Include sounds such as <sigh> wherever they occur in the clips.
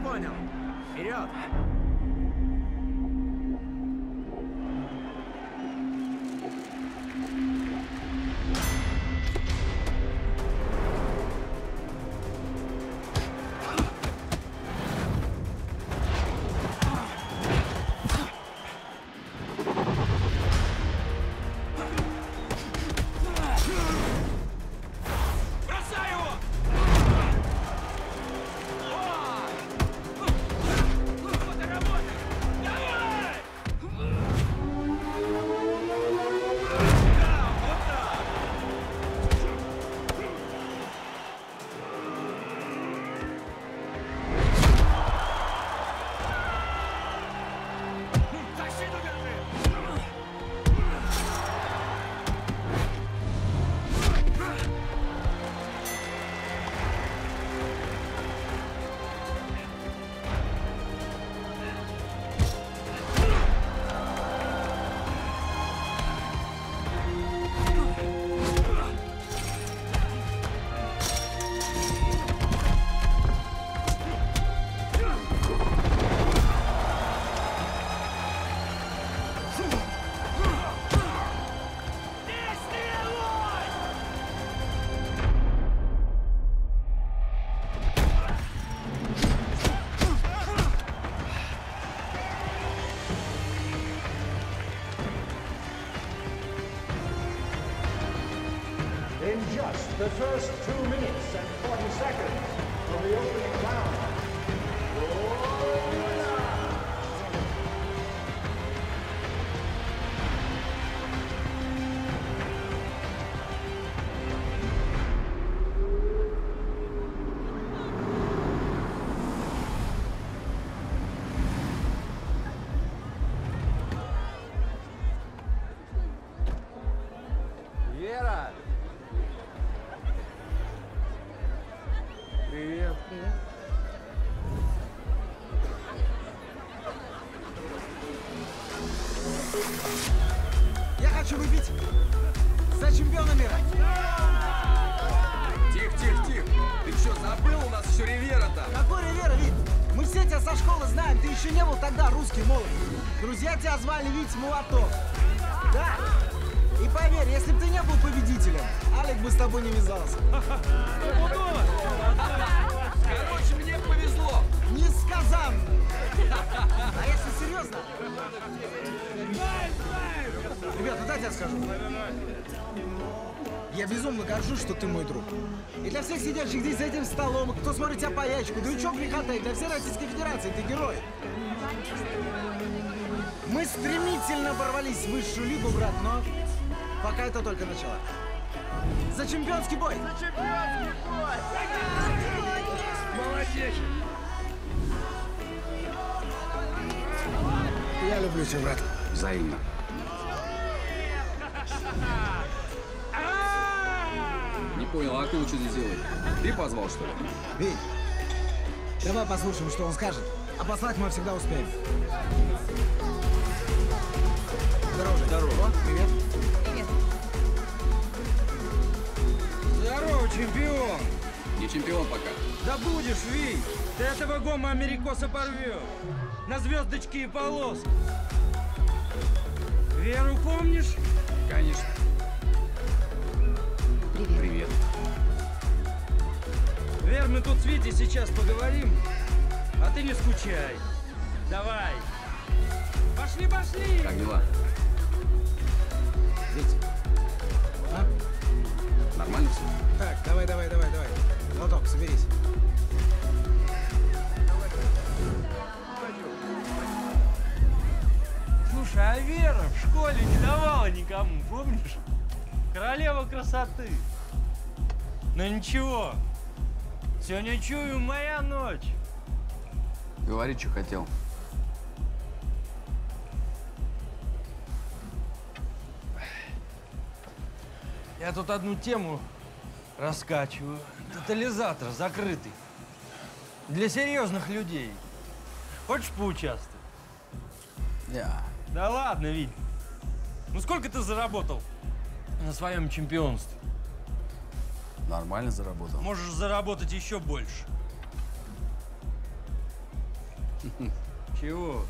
Витя. Все понял? Вперед! The first Друзья тебя звали Вить Молотов. Да. И поверь, если бы ты не был победителем, Алик бы с тобой не вязался. Короче, мне повезло! Несказанно. А если серьезно? Ребят, ну дайте я скажу. Я безумно горжусь, что ты мой друг. И для всех сидящих здесь за этим столом, кто смотрит тебя по яичку, да и чё греха для всей Российской Федерации ты герой. Мы стремительно ворвались в высшую лигу, брат, но пока это только начало. За чемпионский бой! За чемпионский бой! Молодец! Я люблю тебя, брат. Взаимно. Не понял, а Акул что здесь делает? Ты позвал, что ли? Вить, давай послушаем, что он скажет. А послать мы всегда успеем. Здорово. Здорово. Привет. Здорово, чемпион! Не чемпион пока. Да будешь, Ви! Ты этого гома Америкоса порвешь! На звездочки и полоски! Веру помнишь? Конечно. Привет. Вер, мы тут с Витей сейчас поговорим, а ты не скучай. Давай! Пошли, пошли! Как дела? Нормально все? Так, давай, давай, давай, давай. Лоток, соберись. Слушай, а Вера в школе не давала никому, помнишь? Королева красоты. Ну ничего, сегодня чую моя ночь. Говори, что хотел. Я тут одну тему раскачиваю. Тотализатор закрытый. Для серьезных людей. Хочешь поучаствовать? Я. Да ладно, Вить. Ну сколько ты заработал на своем чемпионстве? Нормально заработал. Можешь заработать еще больше. <laughs> Чего?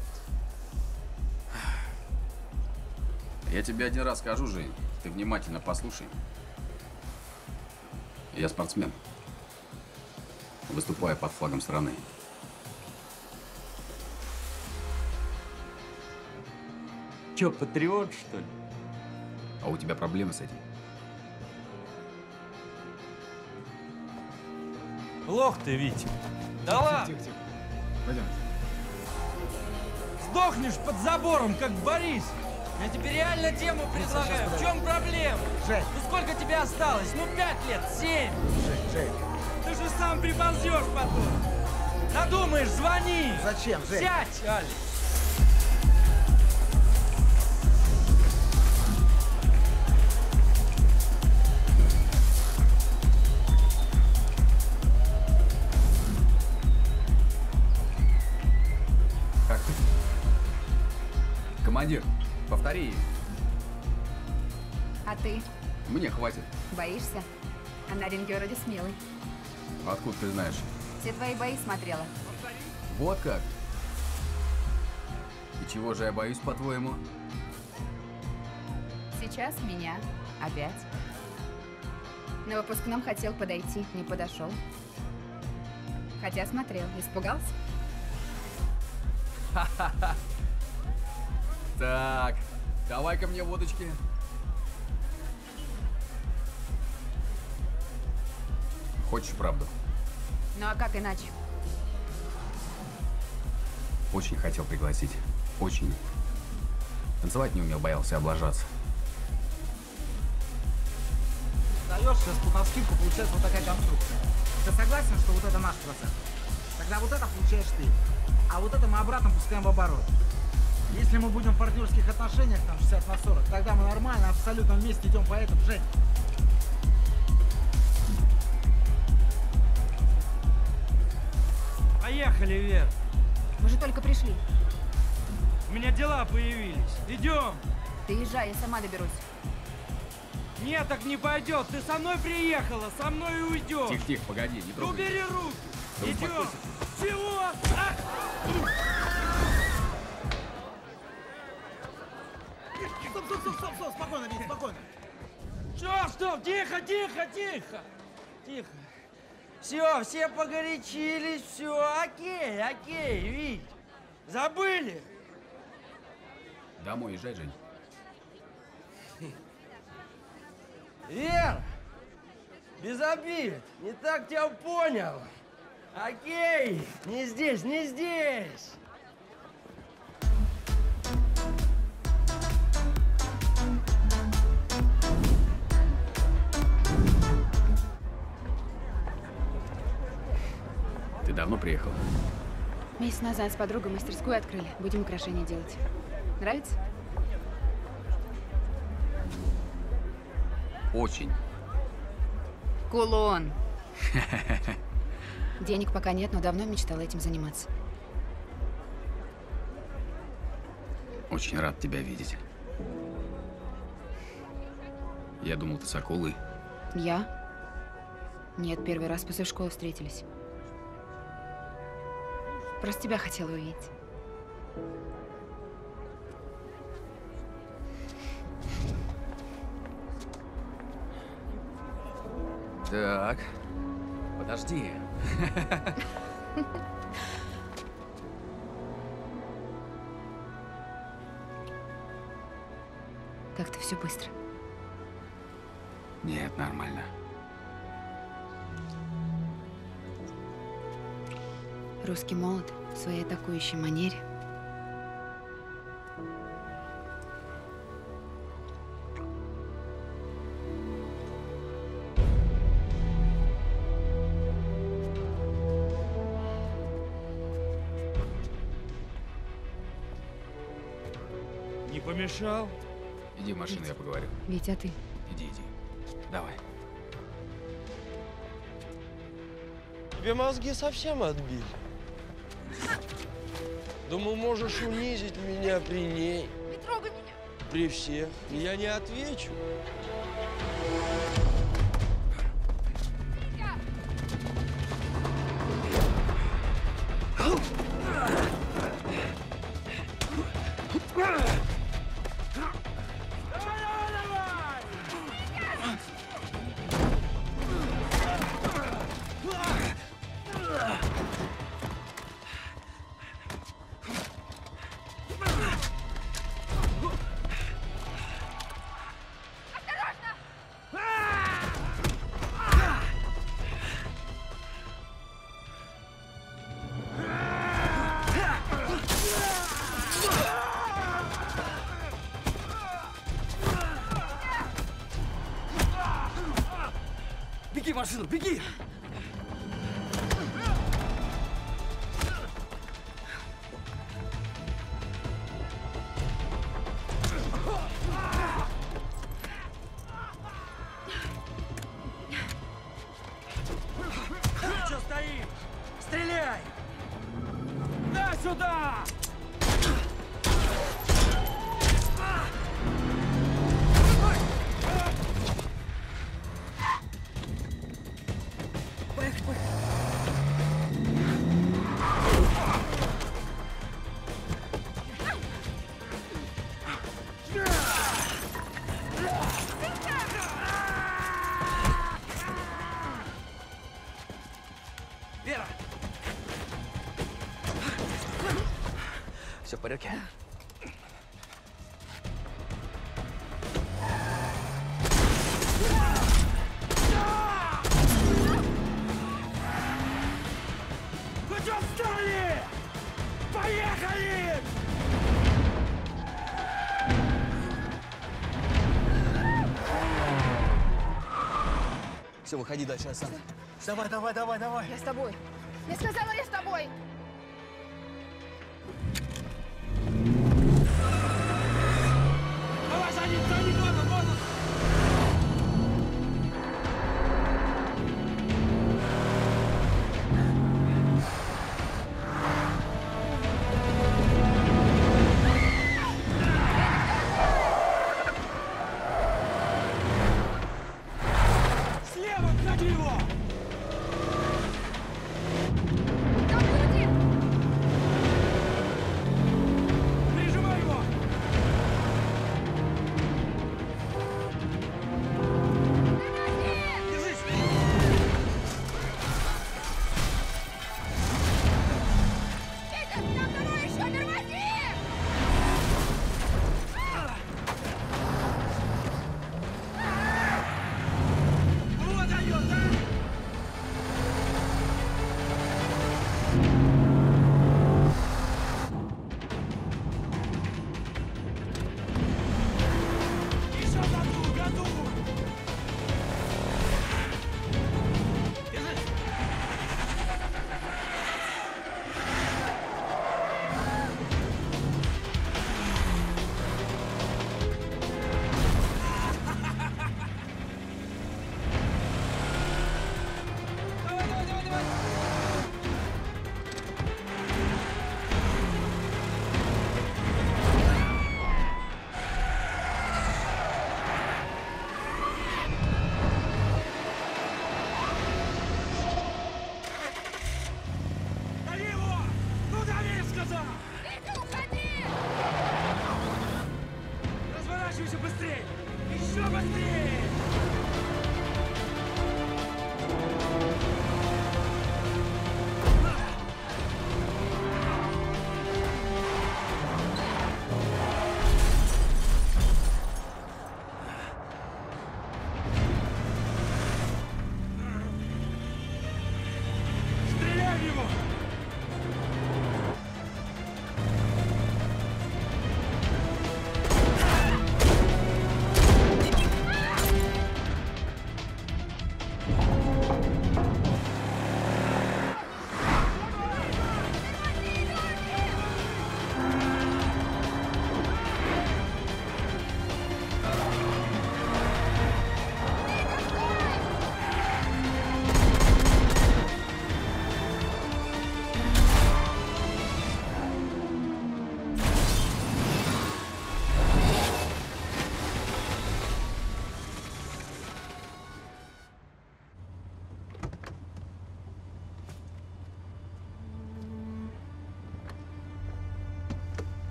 Я тебе один раз скажу, Жень. Ты внимательно послушай. Я спортсмен. Выступаю под флагом страны. Че, патриот, что ли? А у тебя проблемы с этим? Лох ты, Витя. Да ладно. Тихо, тихо. Пойдем. Сдохнешь под забором, как Борис. Я тебе реально тему предлагаю. В чем проблема? Жень. Ну сколько тебе осталось? Ну пять лет, семь. Жень, Жень. Ты же сам приползешь потом. Надумаешь, звони. Зачем, Жень? Сядь, Алекс. Как ты? Командир, повтори. А ты Мне хватит. боишься? А на ринге вроде смелый. Откуда ты знаешь? Все твои бои смотрела. Вот как? И чего же я боюсь, по-твоему? Сейчас меня. Опять. На выпускном хотел подойти, не подошел. Хотя смотрел, испугался. Так, давай-ка мне водочки. Хочешь правду? Ну а как иначе? Очень хотел пригласить. Очень. Танцевать не умел, боялся облажаться. Даешь сейчас по навскидку, получается вот такая конструкция. Ты согласен, что вот это наш процент? Тогда вот это получаешь ты. А вот это мы обратно пускаем в оборот. Если мы будем в партнерских отношениях, там 60 на 40, тогда мы нормально, абсолютно вместе идем по этому. Жень, Поехали, Вер. Мы же только пришли. У меня дела появились. Идем. Ты езжай, я сама доберусь. Нет, так не пойдет. Ты со мной приехала, со мной и уйдешь. Тихо-тихо, погоди, не Ну, трогай. убери руки. Да Идем. Чего? А! Стоп, стоп, стоп, стоп, стоп, спокойно, Вить, спокойно. Что, что? Тихо, тихо, тихо. Тихо. Все, все погорячились, все, окей, окей, Вить. Забыли? Домой езжай, Жень. Вер, без обид, не так тебя понял. Окей, не здесь, не здесь. Давно приехал? Месяц назад с подругой мастерскую открыли. Будем украшения делать. Нравится? Очень. Кулон. <laughs> Денег пока нет, но давно мечтала этим заниматься. Очень рад тебя видеть. Я думал, ты с акулой. Я? Нет, первый раз после школы встретились. Просто тебя хотела увидеть. Так, подожди. Как-то все быстро. Нет, нормально. Русский молод в своей атакующей манере. Не помешал? Иди в машину, я поговорю. Витя, а ты? Иди, иди. Давай. Тебе мозги совсем отбили. Думал, можешь унизить меня при ней. Не трогай меня! При всех. Я не отвечу. брюки. Вы что встали? Поехали! Все, выходи дальше, Асан. Давай, давай, давай, давай. Я с тобой.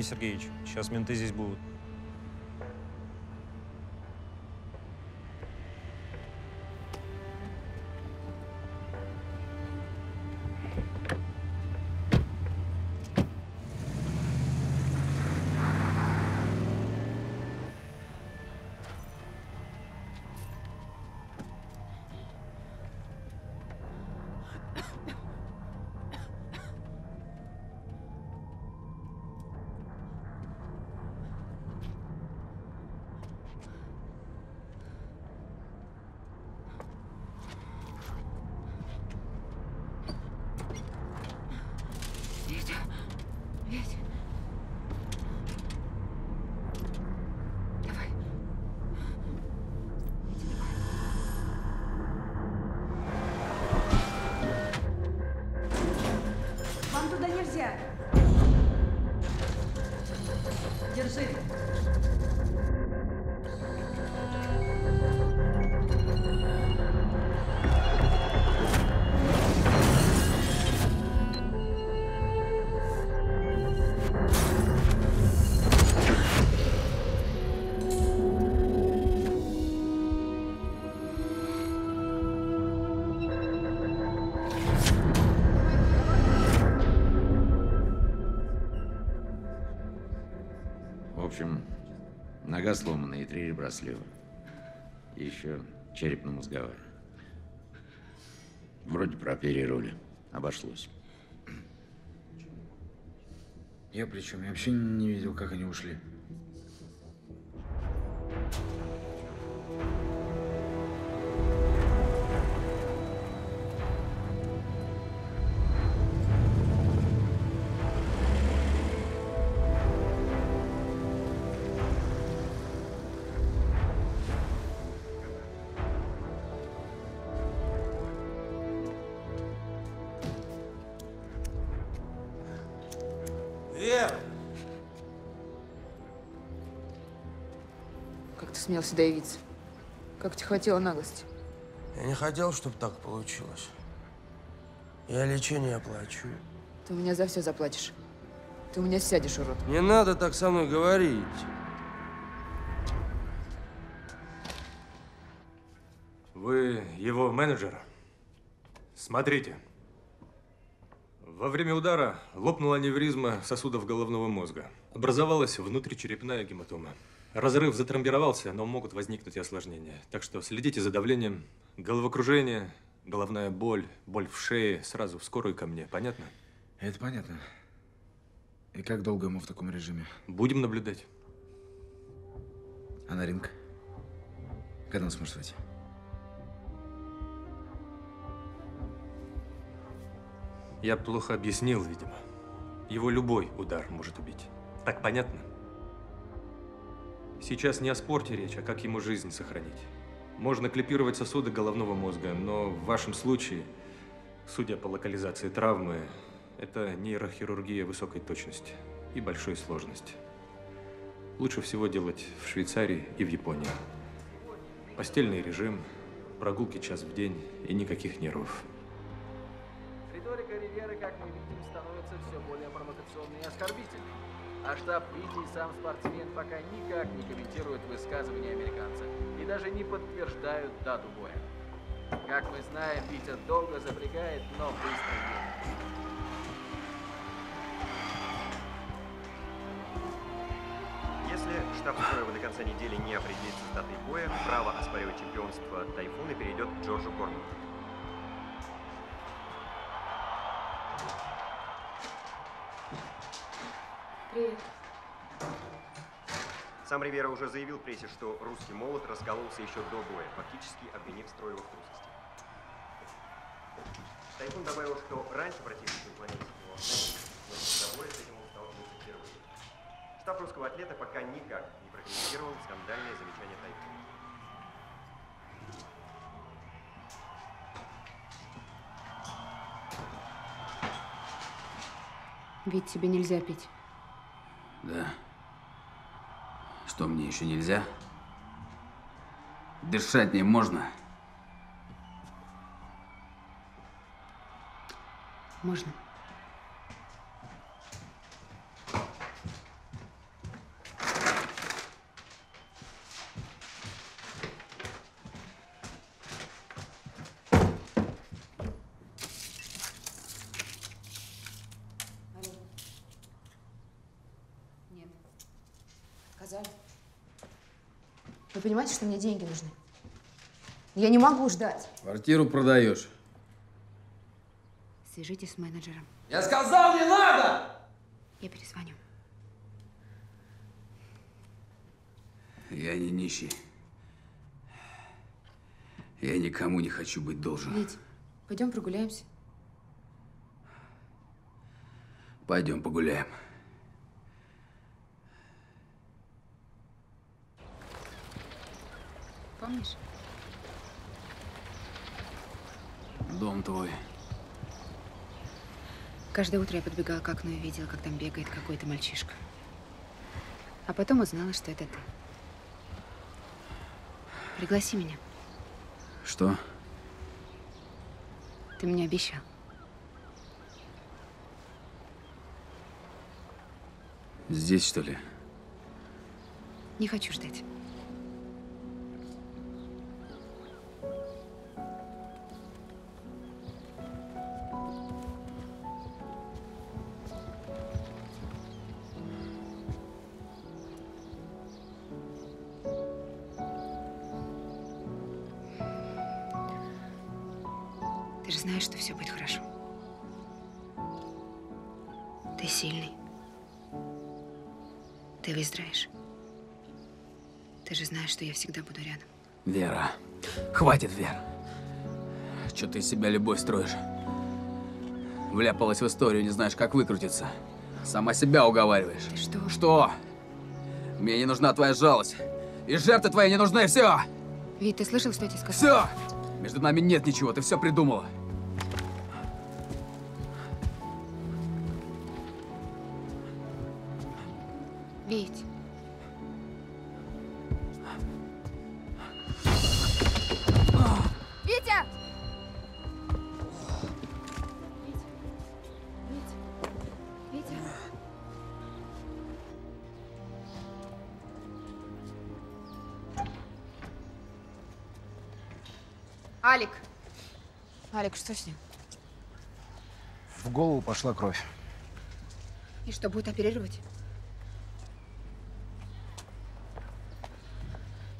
Евгений Сергеевич, сейчас менты здесь будут. Нога сломана и три ребра слева. Еще черепно-мозговая. Вроде прооперировали. Обошлось. Я причем, я вообще не видел, как они ушли. Смел сюда явиться? Как тебе хватило наглости? Я не хотел, чтобы так получилось. Я лечение оплачу. Ты у меня за все заплатишь. Ты у меня сядешь, урод. Не надо так со мной говорить. Вы его менеджер? Смотрите. Во время удара лопнула аневризма сосудов головного мозга. Образовалась внутричерепная гематома. Разрыв затрамбировался, но могут возникнуть и осложнения. Так что следите за давлением, головокружение, головная боль, боль в шее. Сразу в скорую ко мне. Понятно? Это понятно. И как долго ему в таком режиме? Будем наблюдать. А на ринг? Когда он сможет выйти? Я плохо объяснил, видимо. Его любой удар может убить. Так понятно? Сейчас не о спорте речь, а как ему жизнь сохранить. Можно клипировать сосуды головного мозга, но в вашем случае, судя по локализации травмы, это нейрохирургия высокой точности и большой сложности. Лучше всего делать в Швейцарии и в Японии. Постельный режим, прогулки час в день и никаких нервов. Риторика Ривьеры, как мы видим, становится все более провокационной и оскорбительной. А штаб Вити и сам спортсмен пока никак не комментируют высказывания американца и даже не подтверждают дату боя. Как мы знаем, Витя долго запрягает, но быстро едет. Если штаб Строева до конца недели не определится с датой боя, право оспаривать чемпионство Тайфуна перейдет к Джорджу Корману. Сам Ривера уже заявил прессе, что русский молот раскололся еще до боя, фактически обвинив Строева в трусости. Тайфун добавил, что раньше противники уклонялись от его но с этим он столкнулся впервые. Штаб русского атлета пока никак не прокомментировал скандальное замечание Тайфуна. Ведь тебе нельзя пить. Да. Что, мне еще нельзя? Дышать не можно? Можно. Вы понимаете, что мне деньги нужны? Я не могу ждать. Квартиру продаешь. Свяжитесь с менеджером. Я сказал, не надо! Я перезвоню. Я не нищий. Я никому не хочу быть должен. Вить, пойдем прогуляемся. Пойдем погуляем. Помнишь? Дом твой. Каждое утро я подбегала к окну и видела, как там бегает какой-то мальчишка. А потом узнала, что это ты. Пригласи меня. Что? Ты мне обещал. Здесь, что ли? Не хочу ждать. Всегда буду рядом. Вера. Хватит, Вер. Что ты из себя любовь строишь? Вляпалась в историю, не знаешь, как выкрутиться. Сама себя уговариваешь. Ты что? Что? Мне не нужна твоя жалость. И жертвы твои не нужны, все! Вит, ты слышал, что я тебе сказал? Все! Между нами нет ничего, ты все придумала. Вить. Что с ним? В голову пошла кровь. И что, будет оперировать?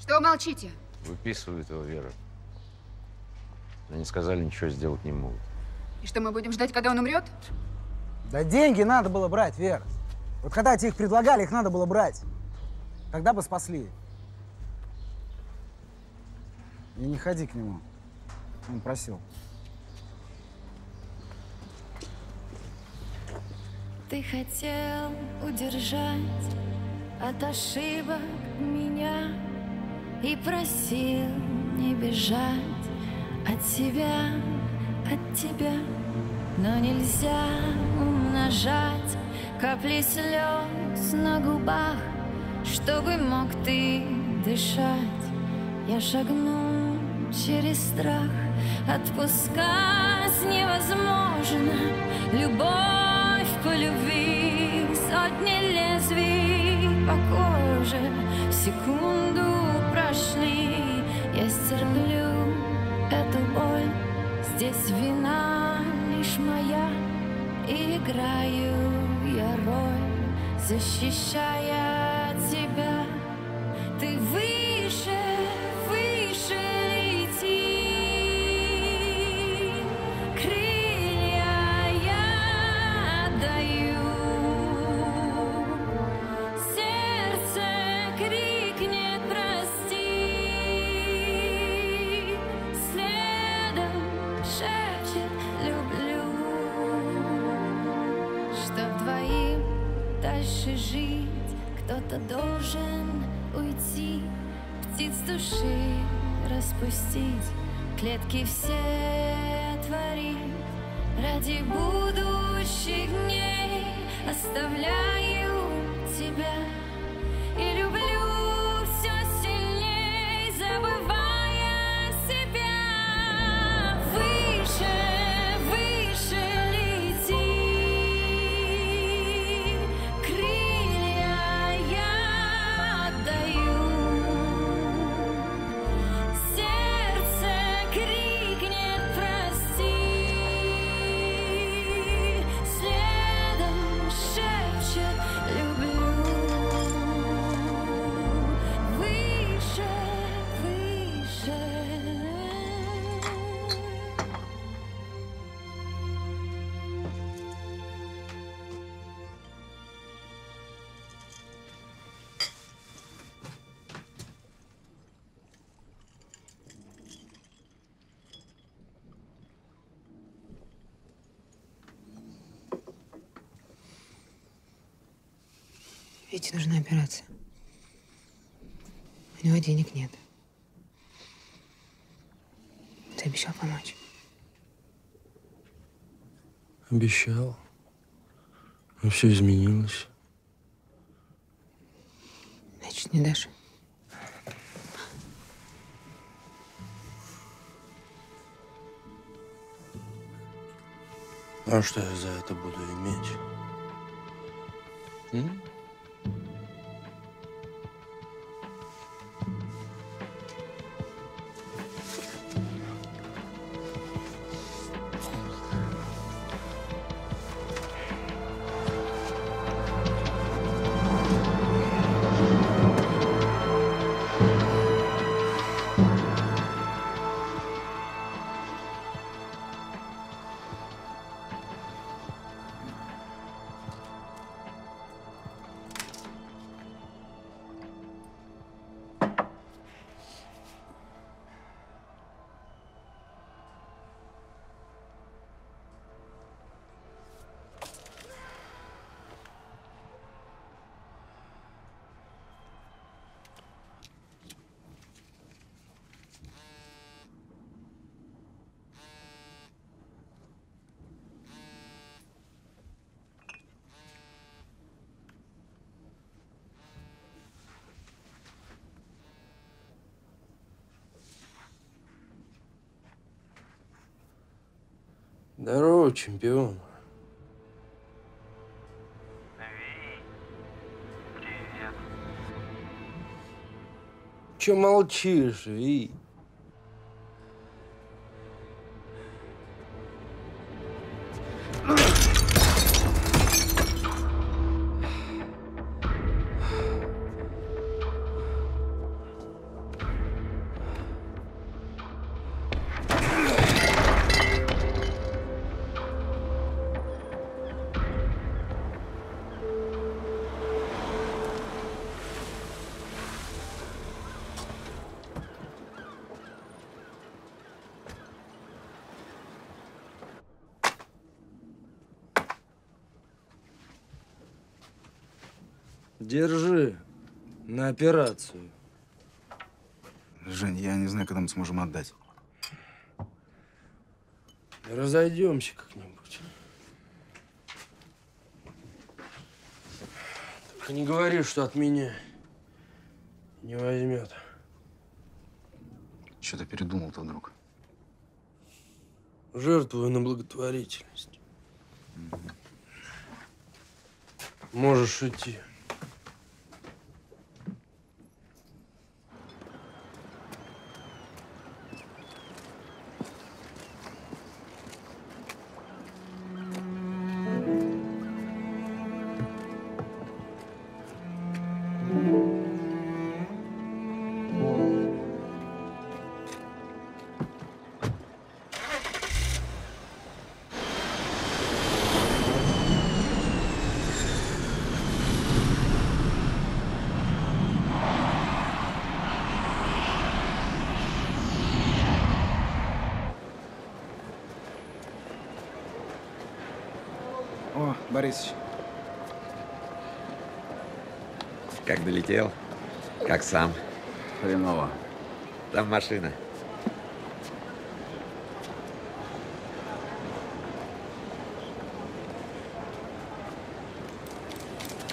Что вы молчите? Выписывают его, Вера. Они сказали, ничего сделать не могут. И что, мы будем ждать, когда он умрет? Да деньги надо было брать, Вер. Вот когда тебе их предлагали, их надо было брать. Тогда бы спасли. И не ходи к нему. Он просил. Ты хотел удержать от ошибок меня И просил не бежать от себя, от тебя. Но нельзя умножать капли слез на губах Чтобы мог ты дышать. Я шагну через страх Отпускать невозможно Любовь по любви Сотни лезвий по коже. Секунду прошли Я стерплю эту боль. Здесь вина лишь моя играю я роль Защищая Клетки все творить Ради будущих Вите нужна операция. У него денег нет. Ты обещал помочь. Обещал. Но все изменилось. Значит, не дашь? А что я за это буду иметь? М? Чемпион. Привет. Че молчишь, Ви? Операцию. Жень, я не знаю, когда мы сможем отдать. Разойдемся как-нибудь. Только не говори, что от меня не возьмет. Что ты передумал-то вдруг? Жертвую на благотворительность. Можешь идти.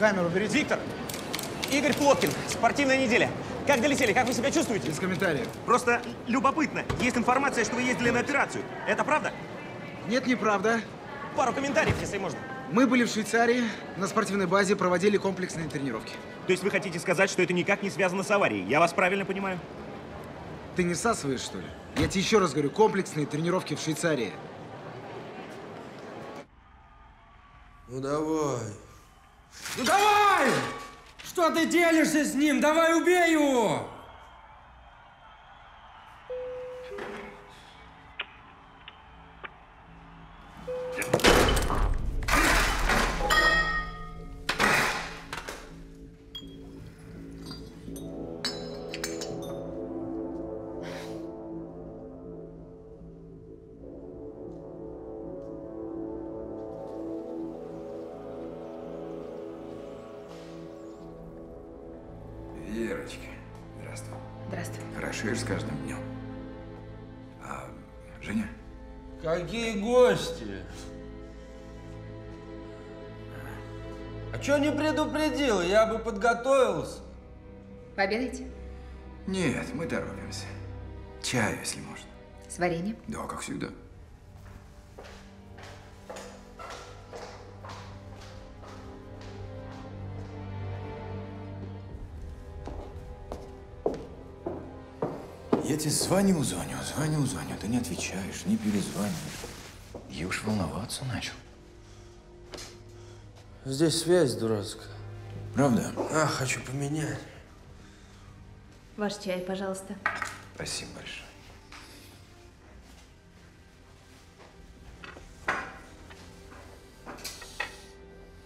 Камеру бери. Виктор! Игорь Плоткин, спортивная неделя. Как долетели? Как вы себя чувствуете? Без комментариев. Просто любопытно. Есть информация, что вы ездили на операцию. Это правда? Нет, неправда. Пару комментариев, если можно. Мы были в Швейцарии, на спортивной базе проводили комплексные тренировки. То есть вы хотите сказать, что это никак не связано с аварией? Я вас правильно понимаю? Ты не всасываешь, что ли? Я тебе еще раз говорю, комплексные тренировки в Швейцарии. Ну давай. Ну давай! Что ты делишься с ним? Давай убей его! Чё не предупредил? Я бы подготовился. Пообедаете? Нет, мы торопимся. Чаю, если можно. С вареньем? Да, как всегда. Я тебе звоню, звоню, звоню, звоню. Ты не отвечаешь, не перезваниваешь. Я уж волноваться начал. Здесь связь дурацкая. Правда? А, хочу поменять. Ваш чай, пожалуйста. Спасибо большое.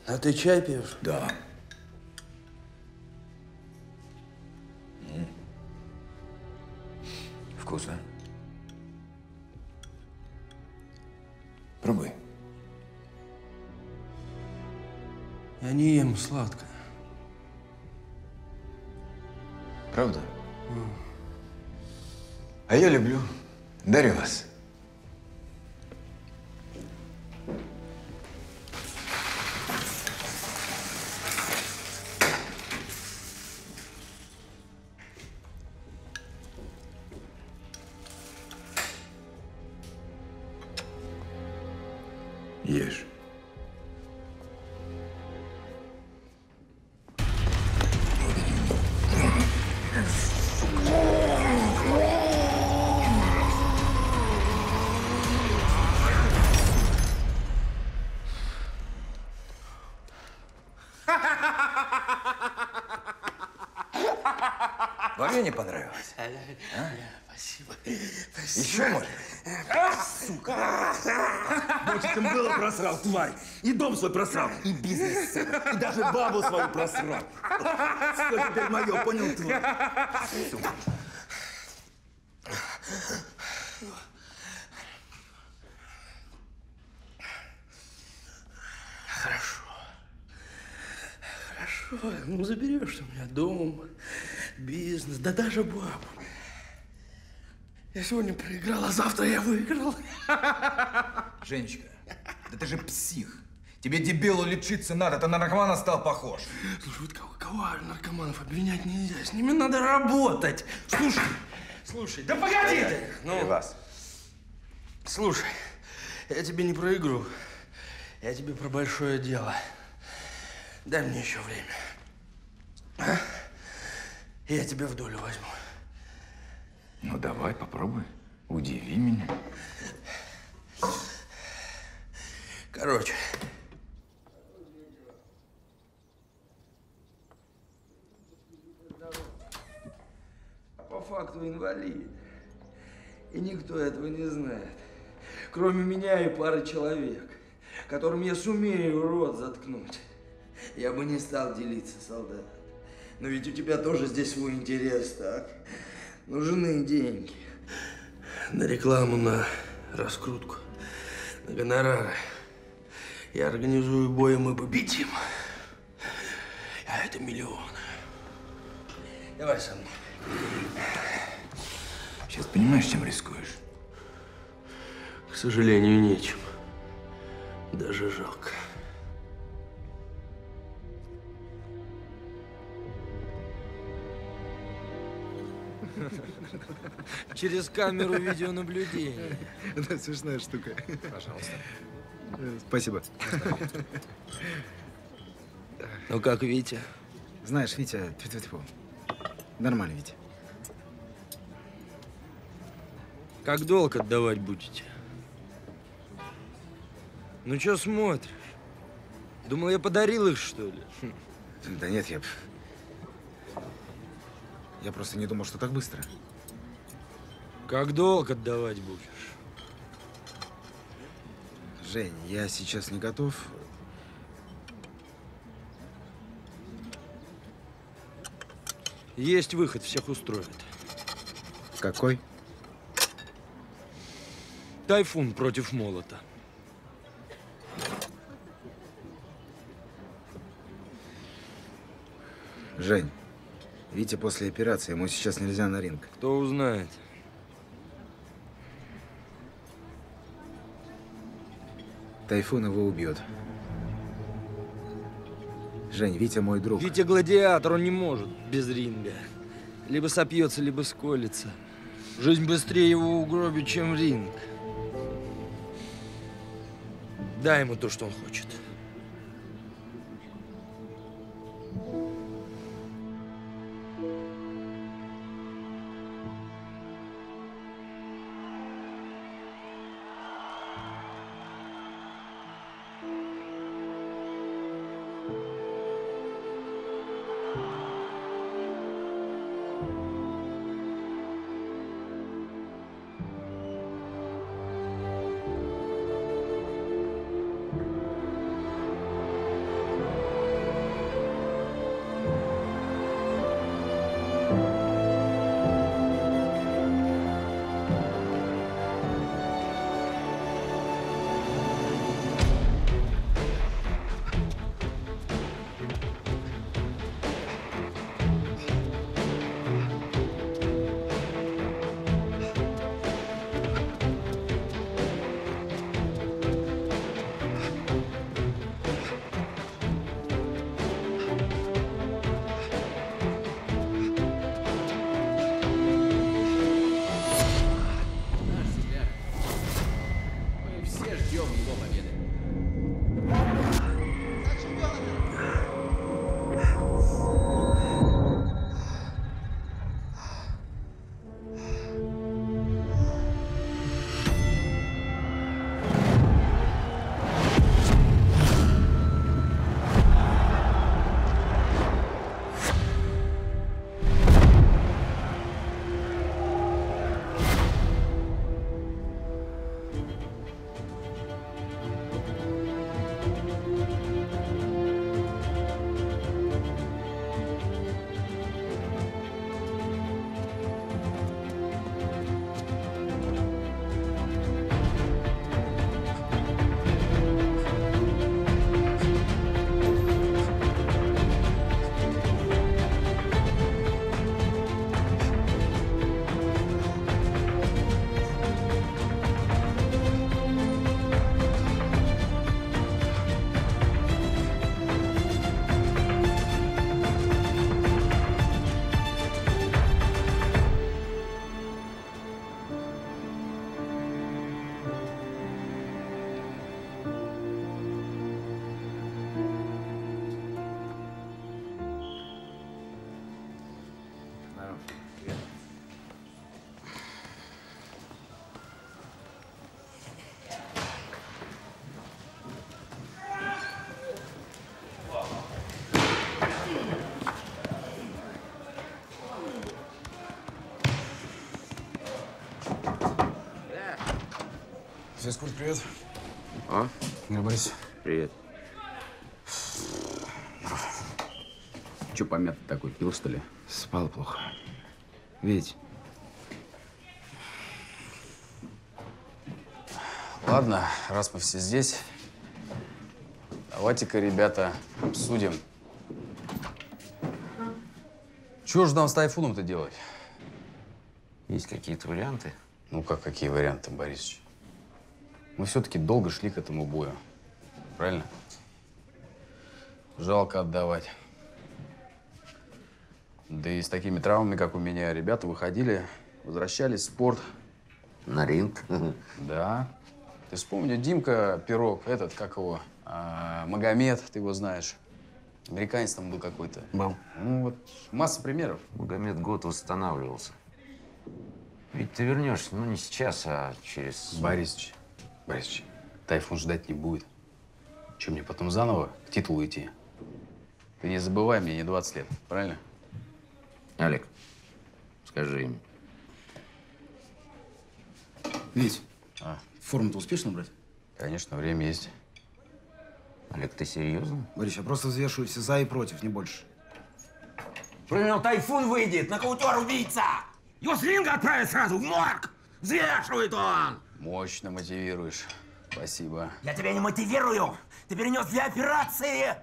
А ты чай пьешь? Да. М. Вкусно. Пробуй. Я не ем сладкое. Правда? А я люблю. Дарю вас. Свой просрал, и бизнес, и даже бабу свою просрал. Все теперь мое, понял? Сука. Хорошо. Хорошо. Ну, заберешь у меня дом, бизнес, да даже бабу. Я сегодня проиграл, а завтра я выиграл. Женечка, да ты же псих. Тебе дебилу лечиться надо, ты на наркомана стал похож. Слушай, вот кого, кого наркоманов обвинять нельзя, с ними надо работать. Слушай, слушай, да погоди ты! Ну, вас. Слушай, я тебе не про игру, я тебе про большое дело. Дай мне еще время. А? Я тебя в долю возьму. Ну давай, попробуй. Удиви меня. Короче. Факту инвалид. И никто этого не знает. Кроме меня и пары человек, которым я сумею рот заткнуть. Я бы не стал делиться, солдат. Но ведь у тебя тоже здесь свой интерес, так? Нужны деньги. На рекламу, на раскрутку, на гонорары. Я организую бой, мы победим. А это миллион. Давай со мной. Сейчас понимаешь, чем рискуешь? К сожалению, нечем. Даже жалко. Через камеру видеонаблюдения. <laughs> Это смешная штука. Пожалуйста. Спасибо. Ну как, Витя? Знаешь, Витя, тьфу -тьфу -тьфу. Нормально, Витя. Как долг отдавать будете? Ну что смотришь? Думал, я подарил их, что ли? Да нет, я... Я просто не думал, что так быстро. Как долг отдавать будешь? Жень, я сейчас не готов. Есть выход, всех устроит. Какой? Тайфун против молота. Жень, Витя после операции, ему сейчас нельзя на ринг. Кто узнает? Тайфун его убьет. Жень, Витя мой друг. Витя гладиатор, он не может без ринга. Либо сопьется, либо сколется. Жизнь быстрее его угробит, чем ринг. Дай ему то, что он хочет. Физкульт, привет. А? Игорь Борисович. Привет. Че помятый такой, пил что ли? Спал плохо. Ведь Ладно, раз мы все здесь, давайте-ка, ребята, обсудим. Чего же нам с тайфуном-то делать? Есть какие-то варианты? Ну как, какие варианты, Борисович? Мы все-таки долго шли к этому бою. Правильно? Жалко отдавать. Да и с такими травмами, как у меня, ребята выходили, возвращались в спорт. На ринг? <laughs> Да. Ты вспомни, Димка Пирог, этот, как его, а, Магомед, ты его знаешь. Американец там был какой-то. Был. Ну вот, масса примеров. Магомед год восстанавливался. Ведь ты вернешься, ну не сейчас, а через... Борисович, Борисович, Тайфун ждать не будет. Че, мне потом заново к титулу идти? Ты не забывай, мне не 20 лет, правильно? Олег, скажи им. Вить, а? форму-то успешно брать? Конечно, время есть. Олег, ты серьезно? Борис, я просто взвешиваю все за и против, не больше. Понял, тайфун выйдет, нокаутер убийца! Его с ринга отправят сразу в морг! Взвешивает он! Мощно мотивируешь. Спасибо. Я тебя не мотивирую! Ты перенес две операции!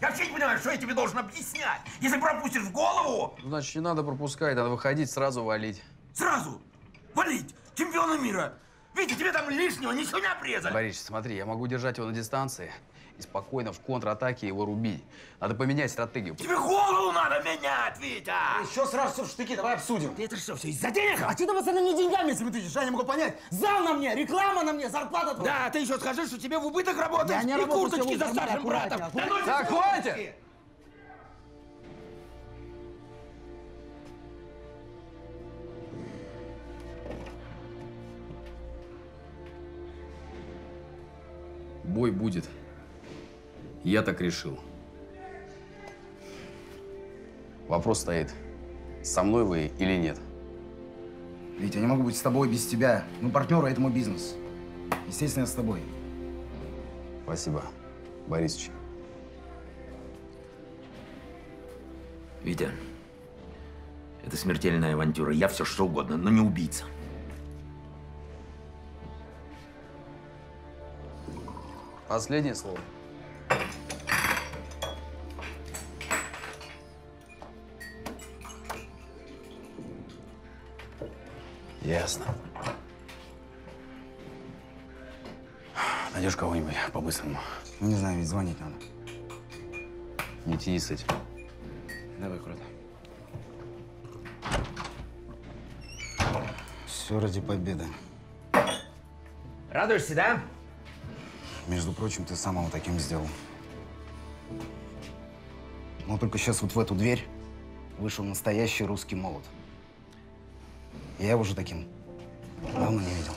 Я вообще не понимаю, что я тебе должен объяснять. Если пропустишь в голову, значит, не надо пропускать, надо выходить, сразу валить. сразу валить чемпиона мира. Витя, тебе там лишнего ничего не обрезали. Борис, смотри, я могу держать его на дистанции и спокойно в контратаке его рубить. Надо поменять стратегию. Тебе голову надо менять, Витя! Еще сразу все в штыки, давай обсудим. Это что, все из-за денег? А что ты, пацаны, не деньгами симметричишь? Я не могу понять. Зал на мне, реклама на мне, зарплата твоя. Да, ты еще скажи, что тебе в убыток работаешь. Я не и работаю, курточки за старшим братом. Да ну хватит! Бой будет. Я так решил. Вопрос стоит, со мной вы или нет? Витя, я не могу быть с тобой без тебя. Мы партнеры этому бизнесу. Естественно, я с тобой. Спасибо, Борисович. Витя, это смертельная авантюра. Я все что угодно, но не убийца. Последнее слово. Ясно. Найдешь кого-нибудь по-быстрому? Не знаю, ведь звонить надо. Не тяни с этим. Давай, круто. Все ради победы. Радуешься, да? Между прочим, ты сам его таким сделал. Но только сейчас вот в эту дверь вышел настоящий русский молот. Я его уже таким давно не видел.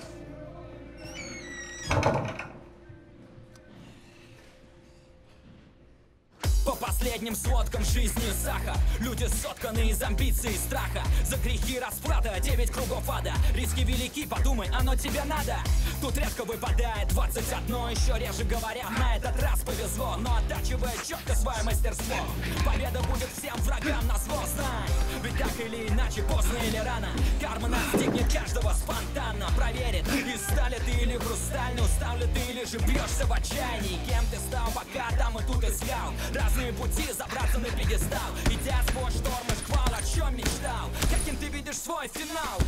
По последним сводкам жизни Саха Люди сотканы из амбиций и страха. За грехи расплата, девять кругов ада. Риски велики, подумай, оно тебе надо Тут редко выпадает. 21 Еще реже говорят, на этот раз повезло Но оттачивает четко свое мастерство. Победа будет всем врагам на зло, знай. Ведь так или иначе, поздно или рано Карма настигнет каждого спонтанно. Проверит, из стали ты или хрусталь Устал ли ты или же бьешься в отчаянии. Кем ты стал, пока там и тут искал. Разные пути забраться на пьедестал. Идя сквозь шторм и шквал, о чем мечтал. Каким ты видишь свой финал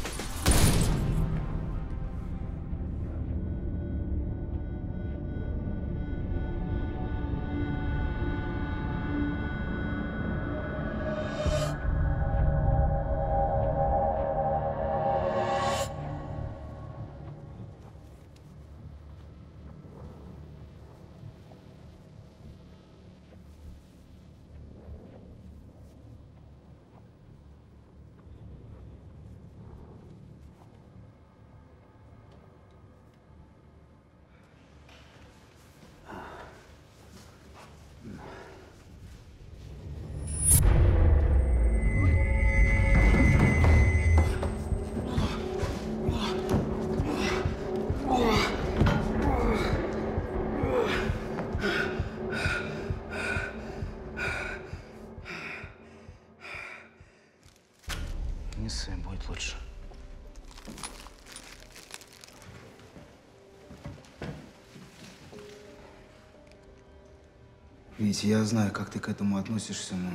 Витя, я знаю, как ты к этому относишься, но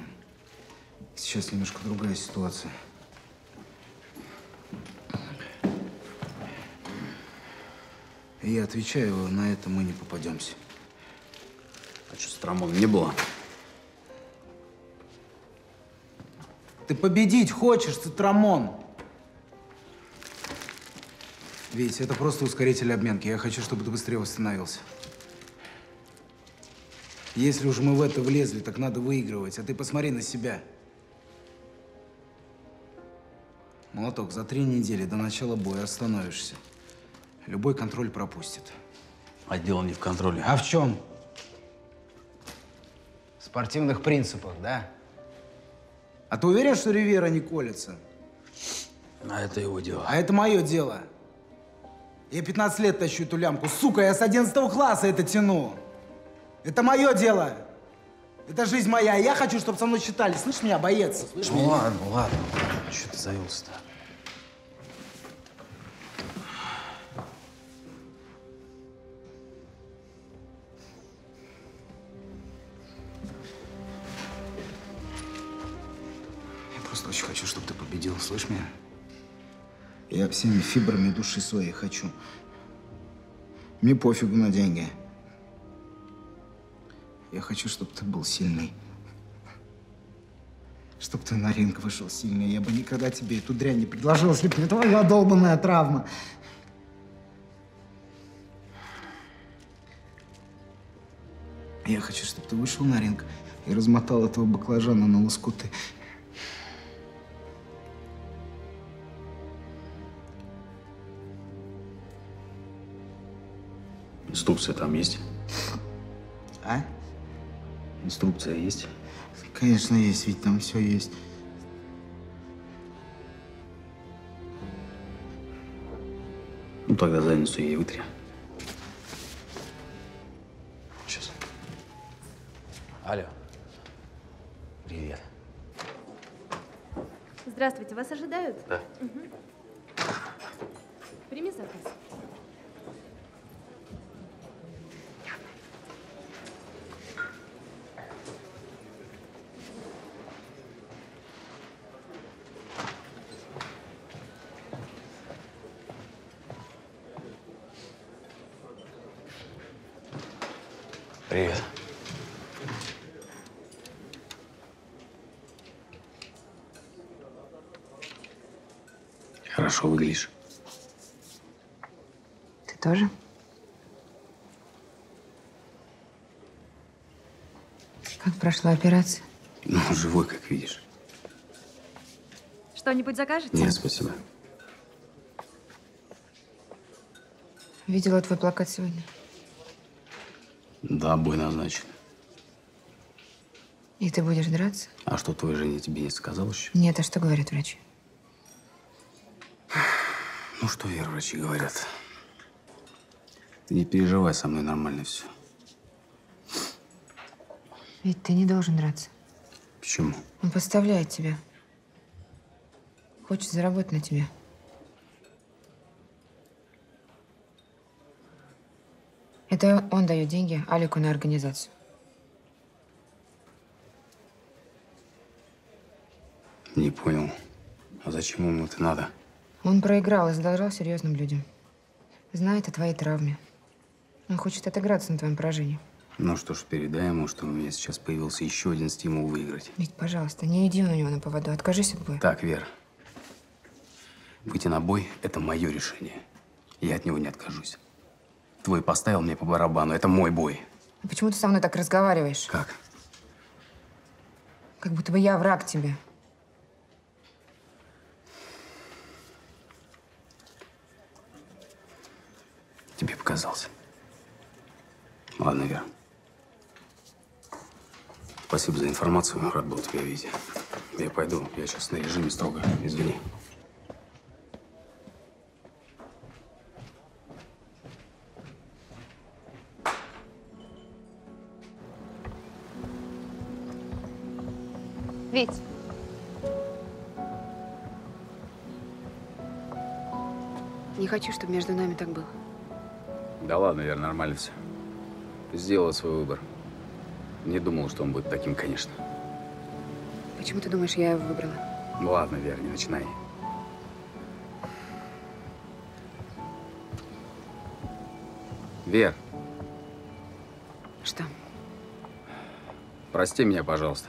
сейчас немножко другая ситуация. И я отвечаю, на это мы не попадемся. А что, с Трамоном не было? Ты победить хочешь, Цитрамон. Витя, это просто ускоритель обменки. Я хочу, чтобы ты быстрее восстановился. Если уж мы в это влезли, так надо выигрывать. А ты посмотри на себя. Молоток, за три недели до начала боя остановишься. Любой контроль пропустит. А дело не в контроле. А в чем? В спортивных принципах, да? А ты уверен, что Ривера не колется? А это его дело. А это мое дело. Я 15 лет тащу эту лямку. Сука, я с 11 класса это тяну. Это мое дело. Это жизнь моя. Я хочу, чтобы со мной считались. Слышь меня, боец? Слышь ну меня? ладно, ладно. Что ты завелся-то? Я просто очень хочу, чтобы ты победил. Слышь меня? Я всеми фибрами души своей хочу. Мне пофигу на деньги. Я хочу, чтобы ты был сильный. Чтобы ты на ринг вышел сильный. Я бы никогда тебе эту дрянь не предложил, если бы не твоя долбанная травма. Я хочу, чтобы ты вышел на ринг и размотал этого баклажана на лоскуты. Инструкция там есть? А? Инструкция есть? Конечно, есть, ведь там все есть. Ну тогда задницу ей вытри. Сейчас. Алло. Привет. Здравствуйте, вас ожидают? Да. Мгм. Прими заказ. Привет. Хорошо выглядишь. Ты тоже? Как прошла операция? Ну, живой, как видишь. Что-нибудь закажете? Нет, спасибо. Видела твой плакат сегодня. Да, бой назначен. И ты будешь драться? А что, твоя Женя тебе не сказал еще? Нет, а что говорят врачи? Ну, что, Вера, врачи говорят. Ты не переживай, со мной нормально все. Ведь ты не должен драться. Почему? Он подставляет тебя. Хочет заработать на тебе. Это он дает деньги Алику на организацию. Не понял. А зачем ему это надо? Он проиграл и задолжал серьезным людям. Знает о твоей травме. Он хочет отыграться на твоем поражении. Ну что ж, передай ему, что у меня сейчас появился еще один стимул выиграть. Ведь, пожалуйста, не иди у него на поводу. Откажись от боя. Так, Вера. Выйти на бой – это мое решение. Я от него не откажусь. Твой поставил мне по барабану. Это мой бой. А Почему ты со мной так разговариваешь? Как? Как будто бы я враг тебе. Тебе показался. Ладно, Вера. Спасибо за информацию. Рад был тебя видеть. Я пойду. Я сейчас на режиме строго. Извини. Ведь. Не хочу, чтобы между нами так было. Да ладно, Вера, нормально все. Ты сделала свой выбор. Не думал, что он будет таким, конечно. Почему ты думаешь, я его выбрала? Ну ладно, Вера, не начинай. Вер, Что? прости меня, пожалуйста.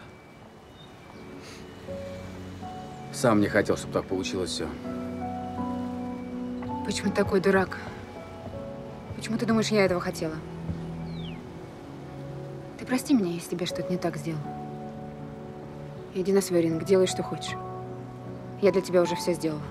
Сам не хотел, чтобы так получилось все. Почему ты такой дурак? Почему ты думаешь, я этого хотела? Ты прости меня, если тебе что-то не так сделал. Иди на свой ринг, делай, что хочешь. Я для тебя уже все сделала.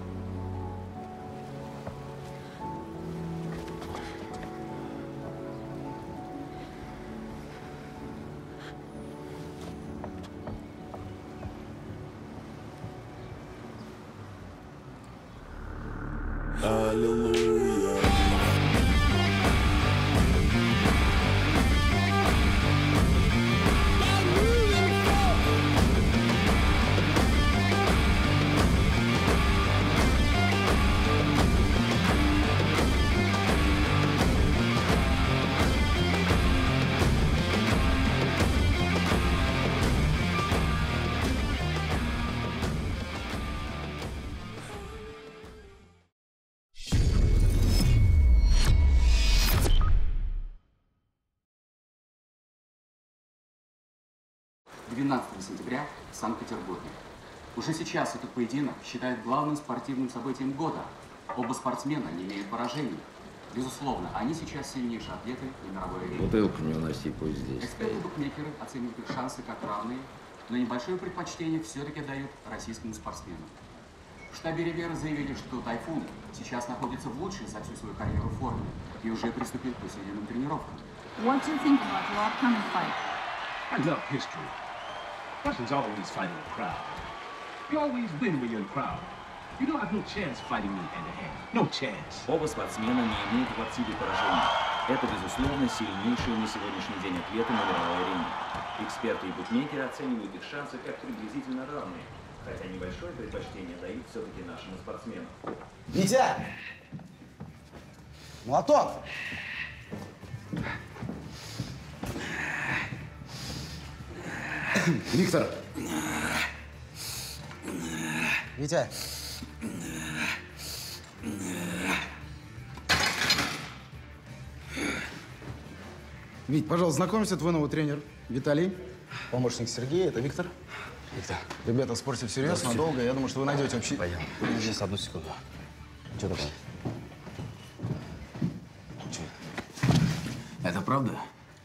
Поединок считают главным спортивным событием года. Оба спортсмена не имеют поражений. Безусловно, они сейчас сильнейшие атлеты на мировой арене. Бутылку не уноси, пусть здесь Эксперты-букмекеры оценивают их шансы как равные, но небольшое предпочтение все-таки дают российскому спортсмену. В штабе Ривера заявили, что Тайфун сейчас находится в лучшей за всю свою карьеру форме и уже приступил к усиленным тренировкам. What do you think about your upcoming fight? I love history. Russians always fight in a crowd. You always win when you're in crowd. You don't have no chance fighting me hand-to-hand. No chance. Оба спортсмена не имеют в активе поражений. Это, безусловно, сильнейшие на сегодняшний день атлеты на мировой арене. Эксперты и букмекеры оценивают их шансы как приблизительно равные, хотя небольшое предпочтение дают все-таки нашему спортсмену. Витя! Молоток! Виктор! Витя! Вить, пожалуйста, знакомься, твой новый тренер Виталий, помощник Сергея, это Виктор. Виктор. Ребята, в спорте всерьез, надолго. Я думаю, что вы найдете общий... Пойдем. Сейчас, одну секунду. Что такое? Это правда?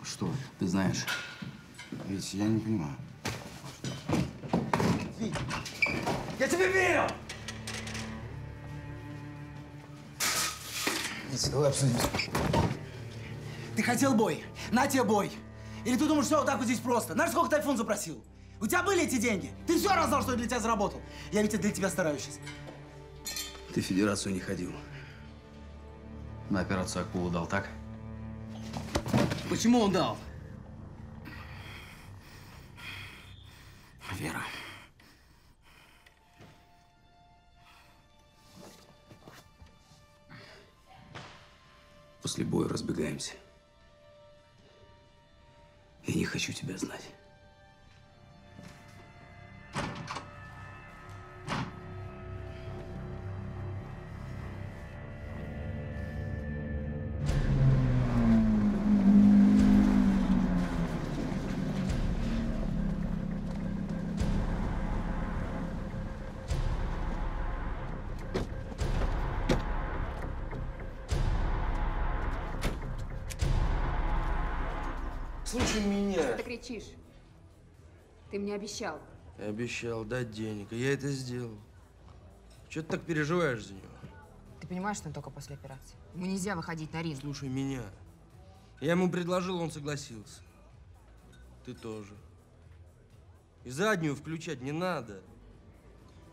Что? Ты знаешь? Ведь я не понимаю. Я тебе верю! Витя, давай обсудимся. Ты хотел бой? На тебе бой! Или ты думаешь, все вот так вот здесь просто? Знаешь, сколько Тайфун запросил? У тебя были эти деньги? Ты все раздал, что я для тебя заработал. Я ведь для тебя стараюсь сейчас. Ты в федерацию не ходил. На операцию акулу дал, так? Почему он дал? Вера. После боя разбегаемся. Я не хочу тебя знать. Ты мне обещал. Я обещал дать денег, и я это сделал. Чего ты так переживаешь за него? Ты понимаешь, что он только после операции? Ему нельзя выходить на ринг. Слушай меня. Я ему предложил, он согласился. Ты тоже. И заднюю включать не надо.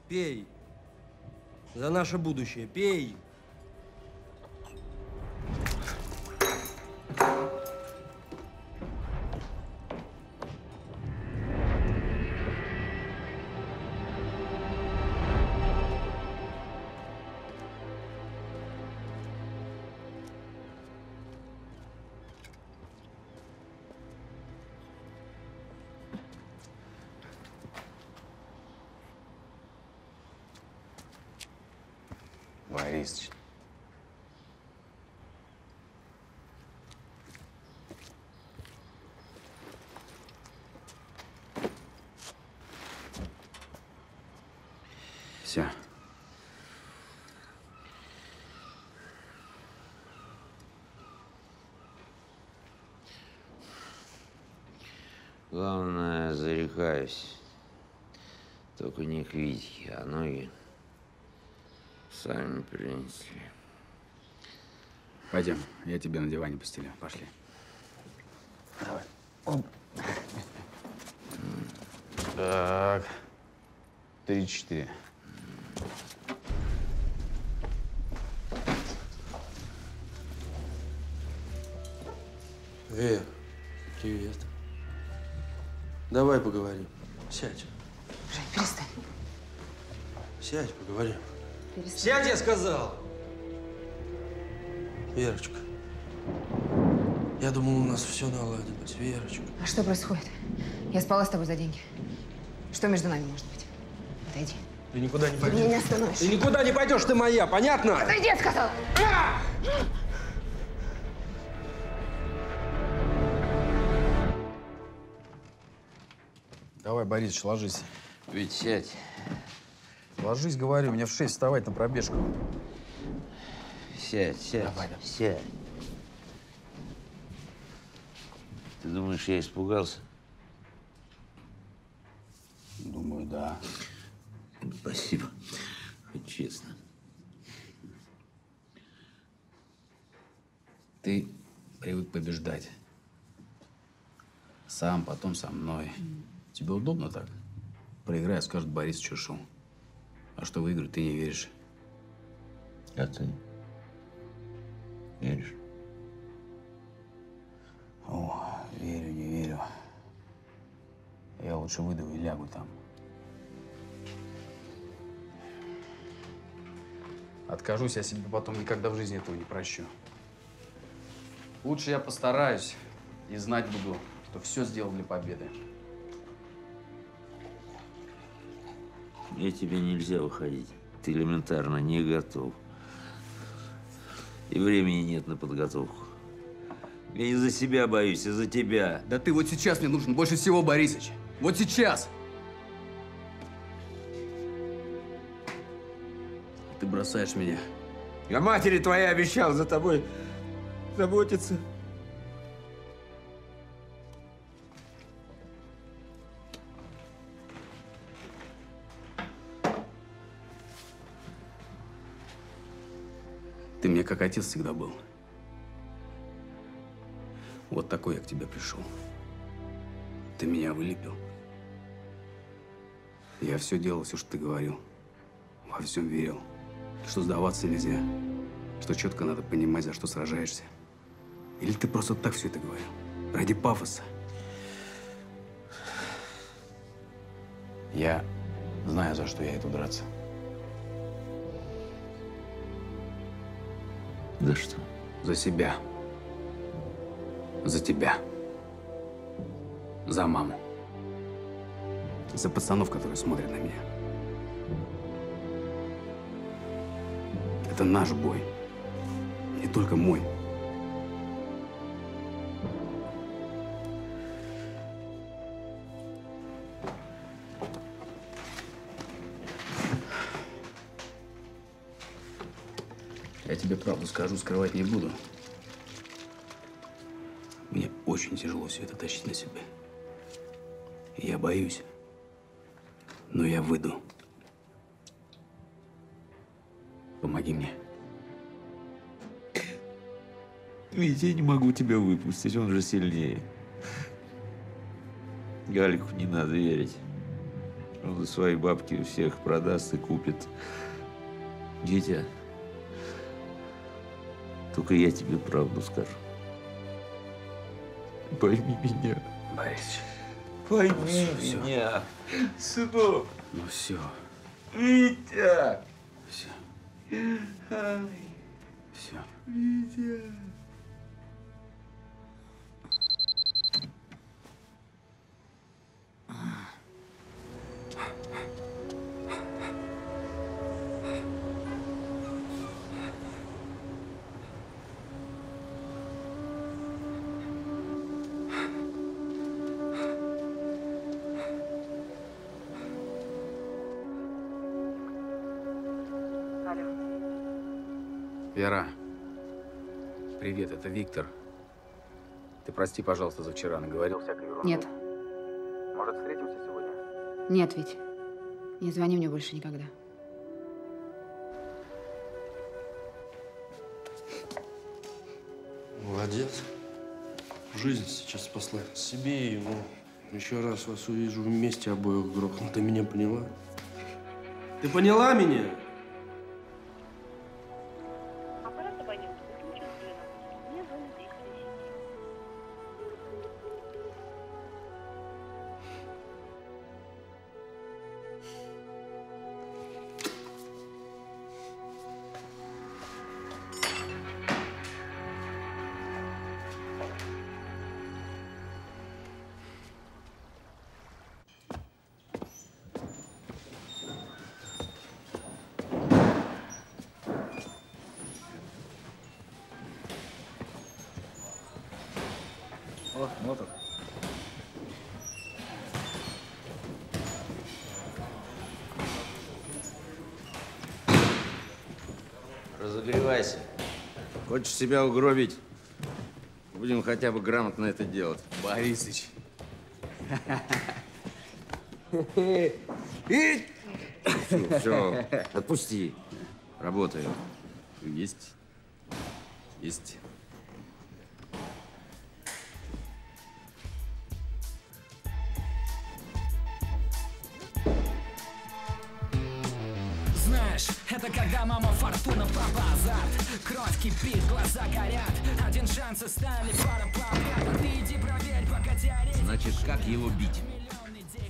Пей. За наше будущее. Пей. Борисыч. Все. Главное, зарекаюсь. Только не к Витьке, а ноги сами принесли. Пойдем, я тебе на диване постелю. Пошли. Давай. Так. Три-четыре. Вер, привет. Давай поговорим. Сядь. Жень, перестань. Сядь, поговорим. Перестань. Сядь, я сказал! Верочка. Я думал, у нас все наладилось, Верочка. А что происходит? Я спала с тобой за деньги. Что между нами может быть? Отойди. Ты никуда не Ты пойдешь. меня не остановишь. Ты никуда не пойдешь, ты моя, понятно? Отойди, я сказала! Давай, Борисович, ложись. Ведь сядь. Ложись, говорю, мне в 6 вставать на пробежку. Сядь, сядь. Давай. Сядь. Ты думаешь, я испугался? Думаю, да. Спасибо. Хоть честно. Ты привык побеждать. Сам, потом со мной. Тебе удобно так? Проиграй, скажет Борис Чушу. А что выиграю, ты не веришь. А ты? Веришь? О, верю, не верю. Я лучше выйду и лягу там. Откажусь, я себе потом никогда в жизни этого не прощу. Лучше я постараюсь и знать буду, что все сделал для победы. Мне тебе нельзя выходить. Ты элементарно не готов. И времени нет на подготовку. Я не за себя боюсь, а за тебя. Да ты вот сейчас мне нужен больше всего, Борисыч. Вот сейчас. Ты бросаешь меня. Я матери твоей обещал за тобой заботиться. Мне как отец всегда был. Вот такой я к тебе пришел. Ты меня вылепил. Я все делал, все, что ты говорил. Во всем верил. Что сдаваться нельзя. Что четко надо понимать, за что сражаешься. Или ты просто так все это говорил? Ради пафоса. Я знаю, за что я иду драться. За что? За себя. За тебя. За маму. За пацанов, которые смотрят на меня. Это наш бой. Не только мой. Скажу, скрывать не буду. Мне очень тяжело все это тащить на себе. Я боюсь. Но я выйду. Помоги мне. Ведь я не могу тебя выпустить, он же сильнее. Галику не надо верить. Он за свои бабки всех продаст и купит. Дитя, только я тебе правду скажу. Пойми меня. Борис. Пойми Ну, всё, меня. Сынок. Ну все. Витя. Все. Ай, Все. Витя. Это Виктор. Ты прости, пожалуйста, за вчера наговорил всякой ерунды. Нет, Может, встретимся сегодня? нет, Вить. Не звони мне больше никогда. Молодец. Жизнь сейчас спасла. Себе и ему. Еще раз вас увижу вместе обоих грохну. Ты меня поняла? Ты поняла меня? О, мотор. Разогревайся. Хочешь себя угробить? Будем хотя бы грамотно это делать. Борисыч. <laughs> Все, все, отпусти. Работаем. Есть. Есть.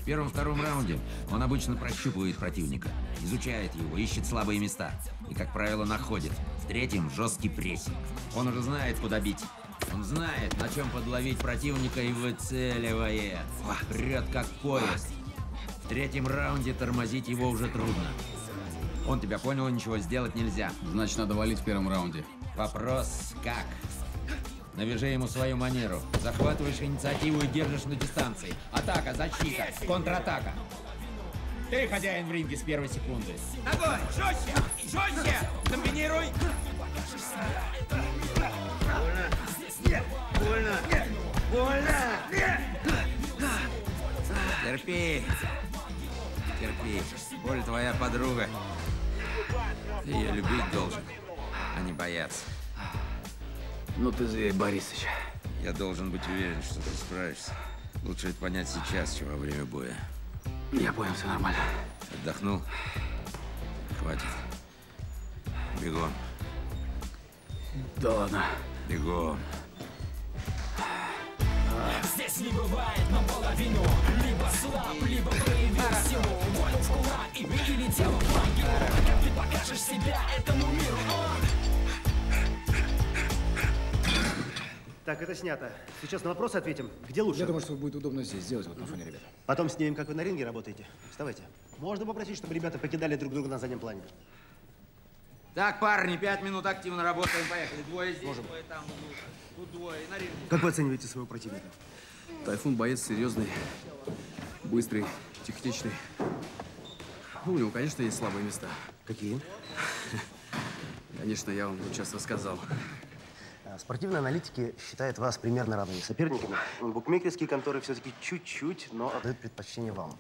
В первом-втором раунде он обычно прощупывает противника, изучает его, ищет слабые места и, как правило, находит. В третьем – жесткий прессинг. Он уже знает, куда бить. Он знает, на чем подловить противника и выцеливает. Прет как поезд. В третьем раунде тормозить его уже трудно. Он тебя понял, ничего сделать нельзя. Значит, надо валить в первом раунде. Вопрос как? Навяжи ему свою манеру. Захватываешь инициативу и держишь на дистанции. Атака, защита, контратака. Ты хозяин в ринге с первой секунды. Огонь! Жестче! Жестче! Комбинируй! Больно! Больно! Терпи. Терпи. Боль твоя подруга. Ты ее любить должен, а не бояться. Ну ты зверь, Борисыч. Я должен быть уверен, что ты справишься. Лучше это понять сейчас, чем во время боя. Я понял, все нормально. Отдохнул? Хватит. Бегом. Да ладно. Бегом. Здесь не бывает наполовину Либо слаб, либо проявил силу Волю в кулак и бей или тело в Как ты покажешь себя этому миру Так, это снято. Сейчас на вопросы ответим. Где лучше? Я думаю, что будет удобно здесь сделать, вот на фоне ребят. Потом снимем, как вы на ринге работаете. Вставайте. Можно попросить, чтобы ребята покидали друг друга на заднем плане. Так, парни, пять минут активно работаем. Поехали. Двое здесь, Можем. двое там. Тут двое. На ринге. Как вы оцениваете своего противника? Тайфун боец серьезный, быстрый, техничный. Ну, у него, конечно, есть слабые места. Какие? Конечно, я вам сейчас рассказал. А, Спортивные аналитики считают вас примерно равными соперниками. Букмекерские конторы все-таки чуть-чуть, но отдают предпочтение вам.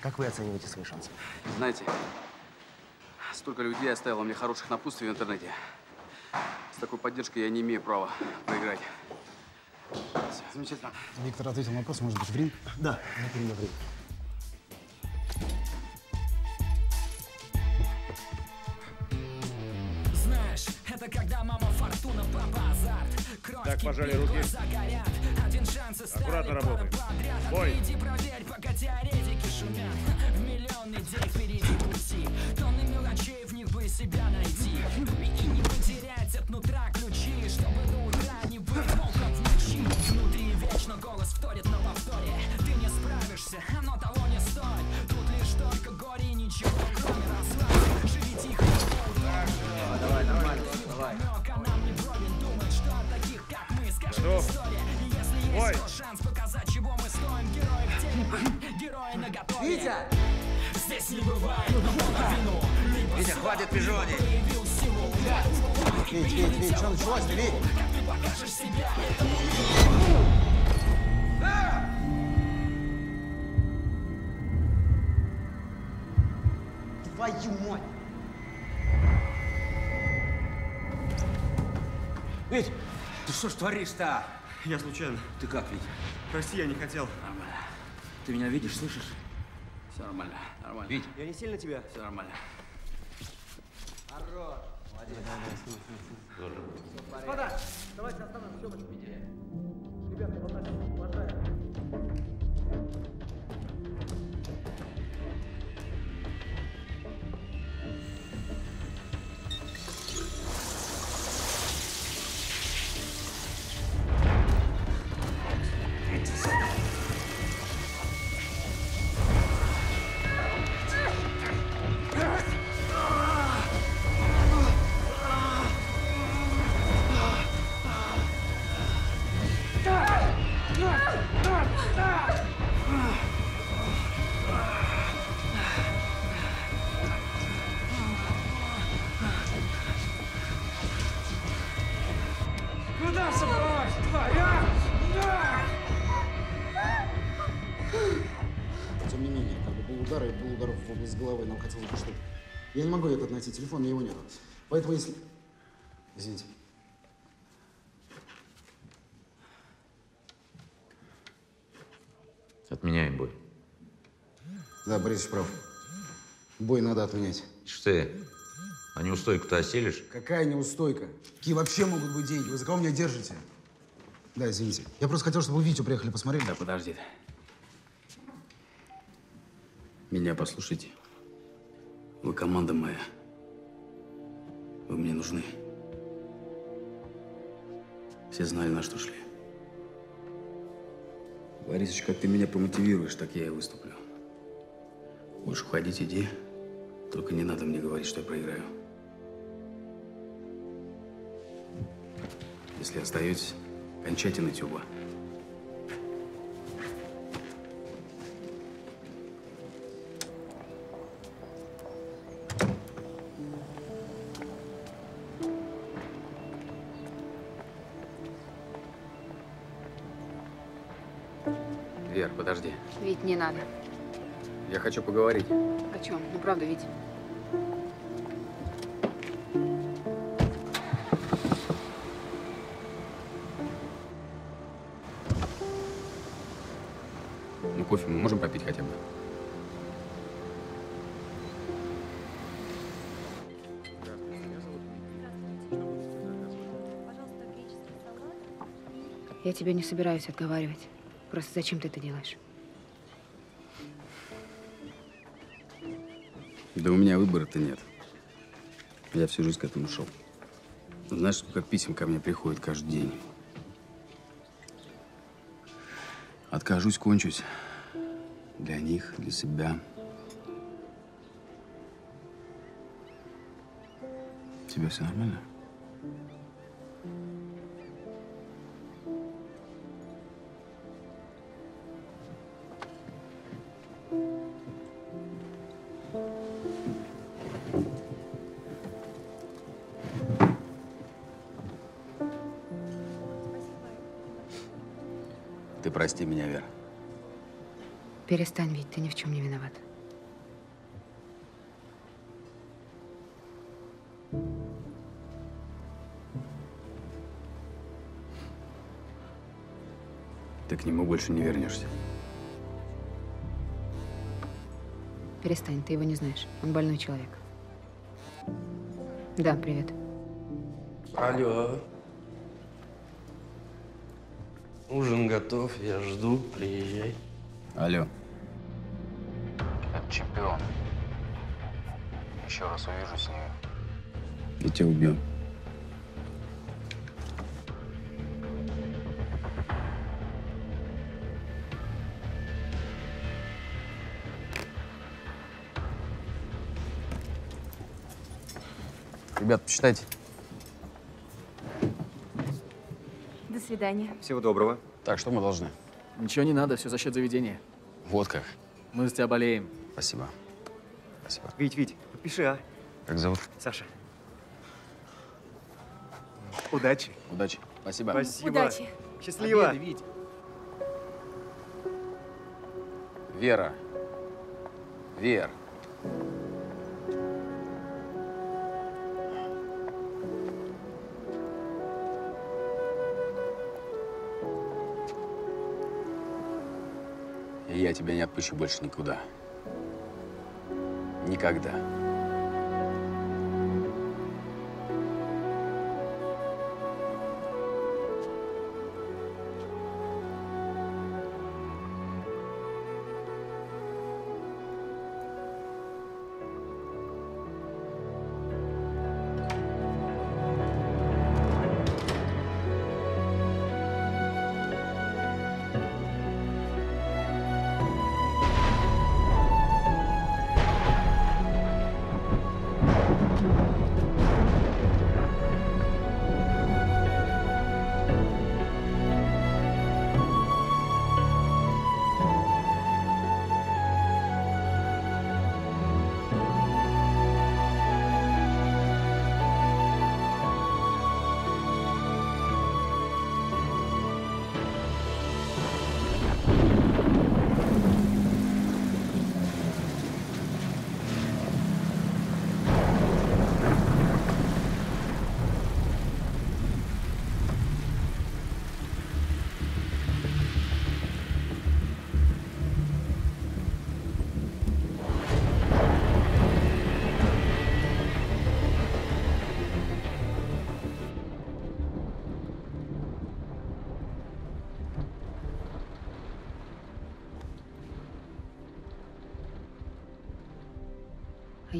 Как вы оцениваете свои шансы? Знаете, столько людей оставило мне хороших напутствий в интернете. С такой поддержкой я не имею права проиграть. Замечательно. Виктор ответил на вопрос, может быть, в ринг? Да, например, в ринг. Знаешь, это когда мама фортуна, папа Так, пожали руки. Аккуратно работаем. А Бой. иди проверь, пока теоретики шумят. В миллион идей впереди пути. Тонны мелочей, в них бы себя найти. И не потерять от нутра ключи Чтобы до утра не быть мог от ночи Внутри вечно голос вторит на повторе. Ты не справишься, оно того шанс показать, чего мы стоим Герои в герои на готове Витя! Здесь не бывает Витя, хватит пижони. Вить, Вить, Вить, что началось-то, Вить? Как ты покажешь себя этому Твою мать! Вить, ты что ж творишь-то? Я случайно. Ты как, Вить? Прости, я не хотел. Ты меня видишь, слышишь? Все нормально, нормально. Вить, Я не сильно тебя? Все нормально. Хорош. Молодец. Господа, давайте остановим съемочку. Ребята, вот не могу этот найти телефон, мне его нет. Поэтому если... Извините. Отменяем бой. Да, Борисович прав. Бой надо отменять. Что ты? А неустойку-то оселишь? Какая неустойка? Какие вообще могут быть деньги? Вы за кого меня держите? Да, извините. Я просто хотел, чтобы вы Витю приехали посмотреть. Да, подожди. Меня послушайте. Вы команда моя. Вы мне нужны. Все знали, на что шли. Борисович, как ты меня помотивируешь, так я и выступлю. Будешь уходить, иди. Только не надо мне говорить, что я проиграю. Если остаетесь, кончайте на тюба. Вер, подожди. Вить, не надо. Я хочу поговорить. О чем? Ну, правда, Вить. Ну, кофе мы можем попить хотя бы? Я тебя не собираюсь отговаривать. Просто зачем ты это делаешь? Да у меня выбора-то нет. Я всю жизнь к этому шел. Знаешь, сколько писем ко мне приходит каждый день? Откажусь, кончусь. Для них, для себя. У тебя все нормально? Перестань, Вить, ты ни в чем не виноват. Ты к нему больше не вернешься. Перестань, ты его не знаешь. Он больной человек. Да, привет. Алло. Ужин готов, я жду, приезжай. Алло. Еще раз увижу с ним. Я тебя убью. Ребят, почитайте. До свидания. Всего доброго. Так, что мы должны? Ничего не надо, все за счет заведения. Вот как. Мы за тебя болеем. Спасибо. Спасибо. Вить, Вить, подпиши, а? Как зовут? Саша. Удачи. Удачи. Спасибо. Спасибо. Удачи. Счастливо. Победы, Вить. Вера. Вер. И я тебя не отпущу больше никуда. Никогда.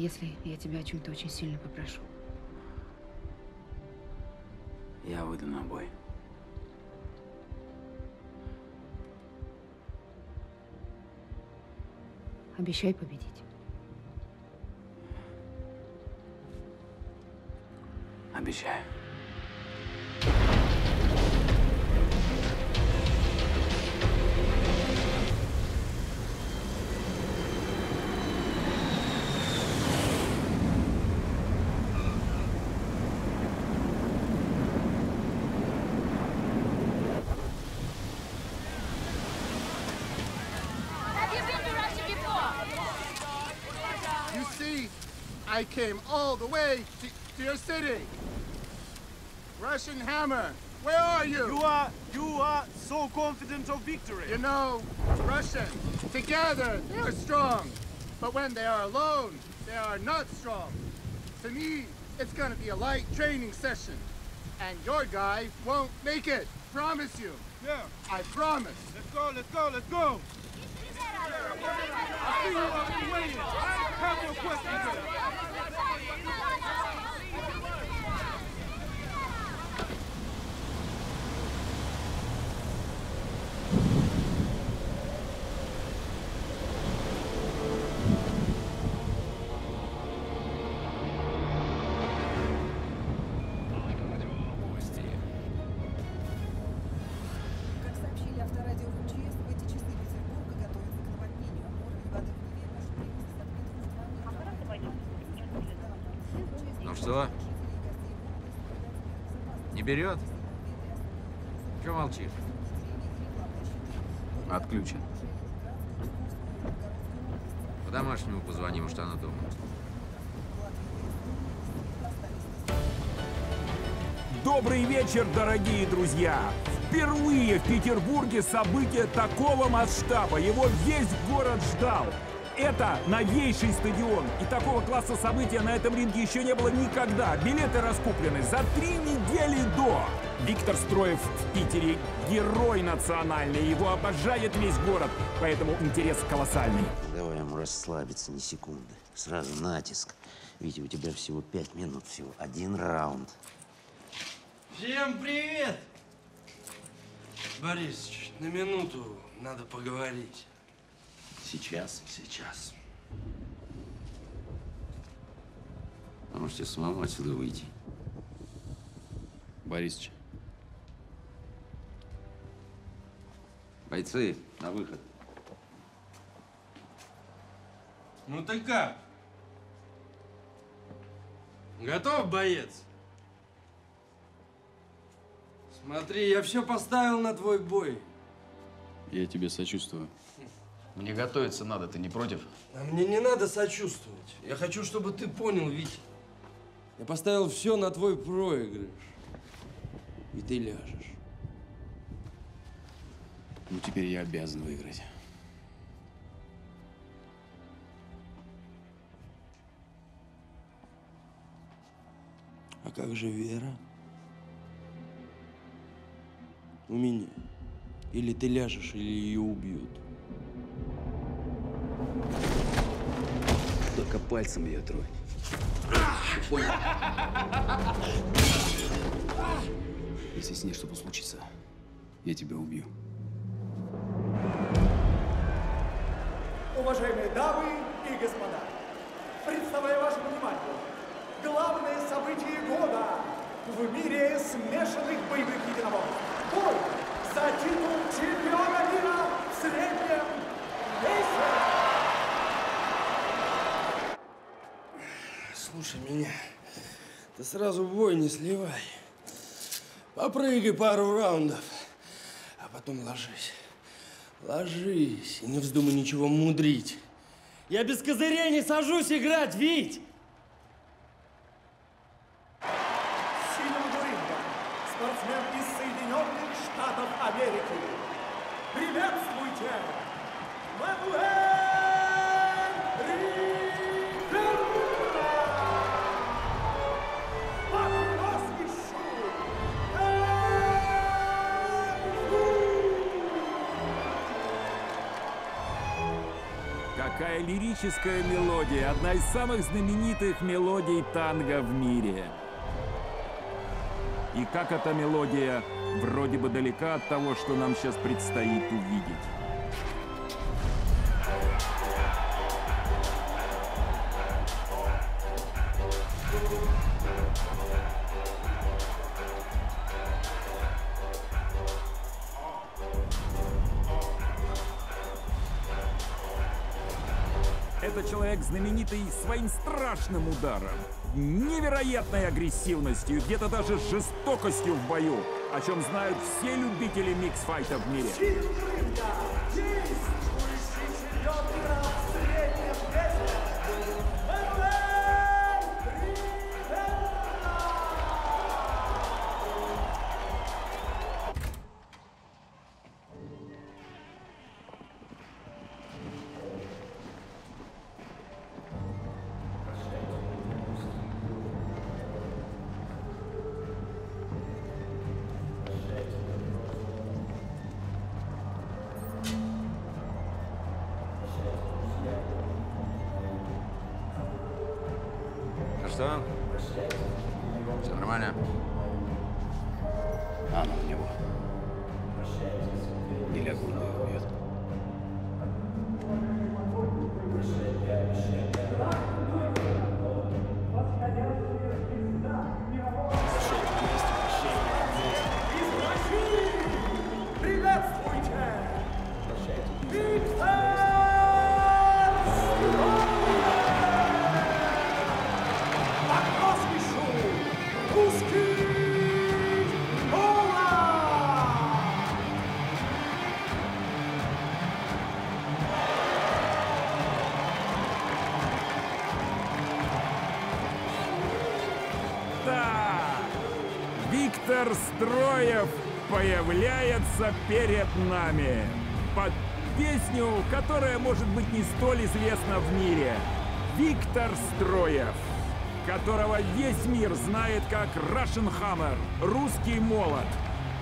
Если я тебя о чем-то очень сильно попрошу? Я выйду на бой. Обещай победить. I came all the way to, to your city. Russian Hammer, where are you? You are, you are so confident of victory. You know, Russian, together they are strong. But when they are alone, they are not strong. To me, it's gonna be a light training session. And your guy won't make it. Promise you. Yeah. I promise. Let's go, let's go, let's go. I see you have been waiting. I have no questions. Берет? Чего молчишь? Отключен. По домашнему позвони, может, она дома. Добрый вечер, дорогие друзья! Впервые в Петербурге событие такого масштаба. Его весь город ждал. Это новейший стадион. И такого класса события на этом ринге еще не было никогда. Билеты раскуплены за три недели до. Виктор Строев в Питере герой национальный. Его обожает весь город. Поэтому интерес колоссальный. Давай ему расслабиться ни секунды. Сразу натиск. Витя, у тебя всего пять минут, всего один раунд. Всем привет! Борисыч, на минуту надо поговорить. Сейчас? Сейчас. А можете самому отсюда выйти? Борисыч. Бойцы, на выход. Ну ты как? Готов, боец? Смотри, я все поставил на твой бой. Я тебе сочувствую. Мне готовиться надо, ты не против? А мне не надо сочувствовать. Я хочу, чтобы ты понял, Витя. Я поставил все на твой проигрыш. И ты ляжешь. Ну, теперь я обязан выиграть. А как же Вера? У меня. Или ты ляжешь, или ее убьют. Только пальцем ее тронь. Ты понял? Если с ней что-то случится, я тебя убью. Уважаемые дамы и господа, представляю вашему вниманию главное событие года в мире смешанных боевых единоборств. Бой за титул чемпиона мира в среднем весе. Слушай меня, ты сразу бой не сливай. Попрыгай пару раундов, а потом ложись. Ложись и не вздумай ничего мудрить. Я без козырей не сажусь играть, Вить! Лирическая мелодия. Одна из самых знаменитых мелодий танго в мире. И как эта мелодия вроде бы далека от того, что нам сейчас предстоит увидеть. Это человек знаменитый своим страшным ударом, невероятной агрессивностью, где-то даже жестокостью в бою, о чем знают все любители микс-файта в мире. Перед нами. Под песню, которая может быть не столь известна в мире. Виктор Строев, которого весь мир знает как Russian Hammer, русский молот.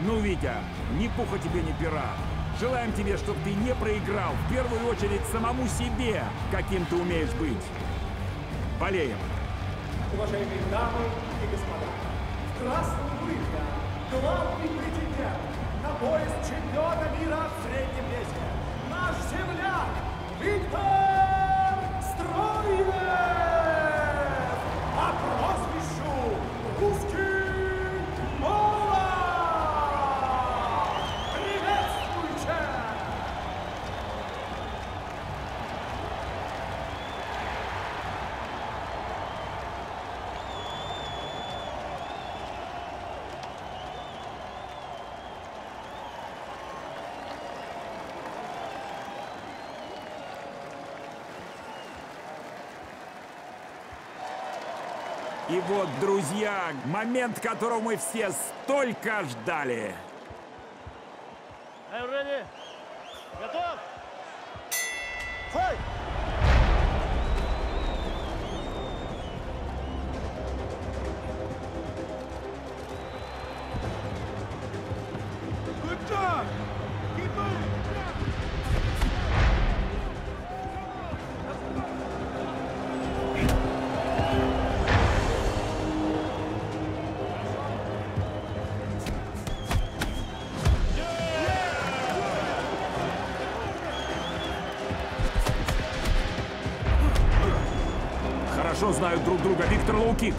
Ну, Витя, ни пуха тебе, ни пера. Желаем тебе, чтобы ты не проиграл, в первую очередь самому себе, каким ты умеешь быть. Болеем. Уважаемые дамы и господа, в красном брызге главный на пояс чемпиона мира в среднем весе. Наш земляк Виктор Строев! По прозвищу Русский Мола! Приветствуйте! И вот, друзья, момент, которого мы все столько ждали. Знают друг друга Виктор Лоукик.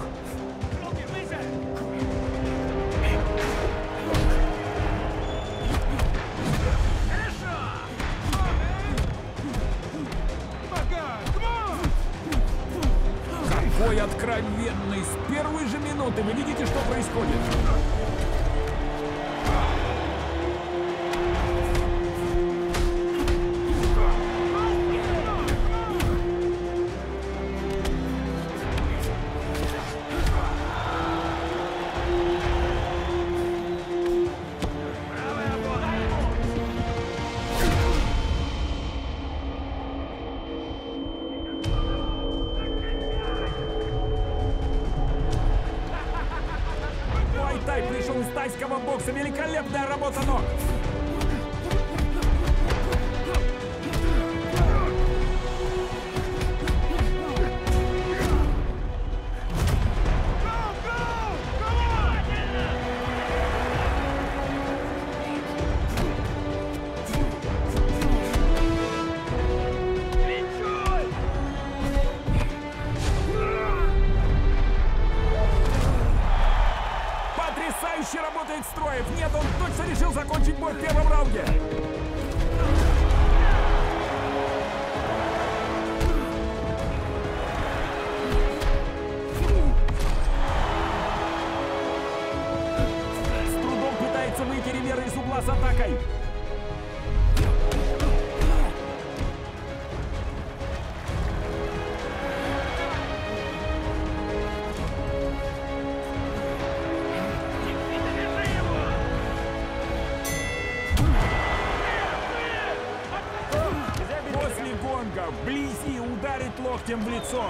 Локтем в лицо.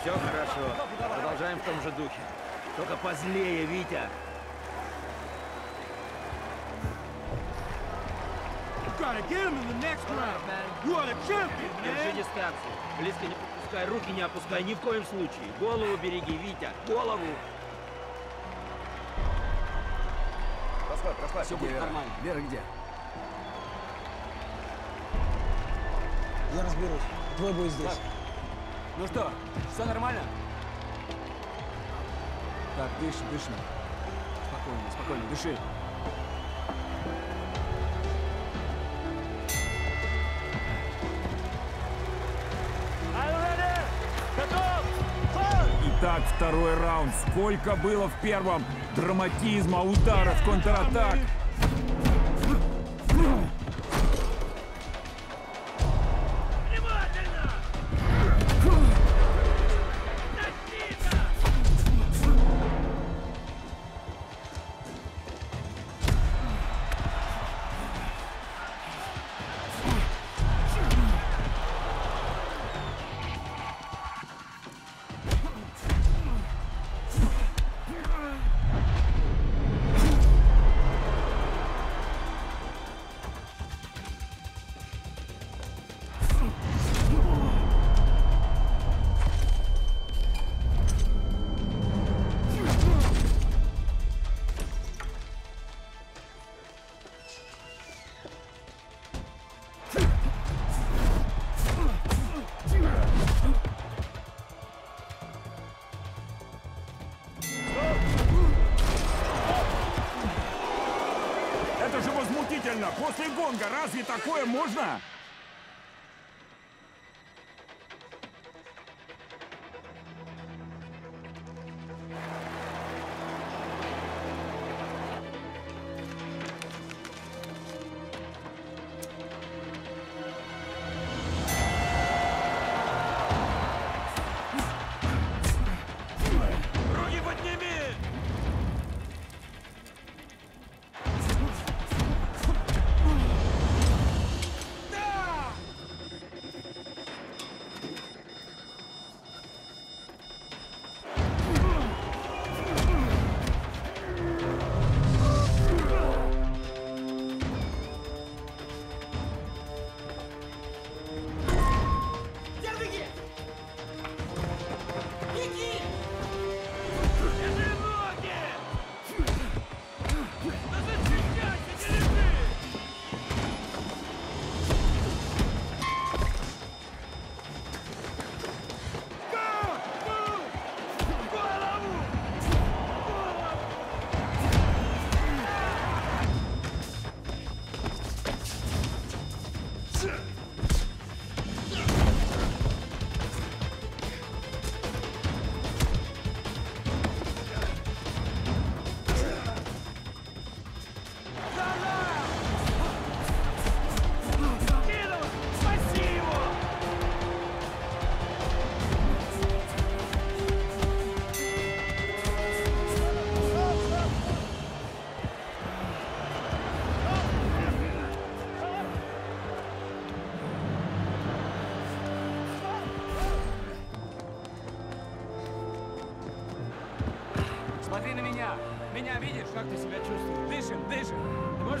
Все хорошо. Продолжаем в том же духе. Только позлее, Витя. Держи дистанцию. Близко не подпускай, руки не опускай, ни в коем случае. Голову береги, Витя, голову. Расслабь. Всё будет Вера? нормально. Вера где? Я разберусь. Твой бой здесь. Ну что, все нормально? Так, дыши, дыши. Спокойно, спокойно, дыши. Итак, второй раунд. Сколько было в первом? Драматизма, ударов, контратак. Можно?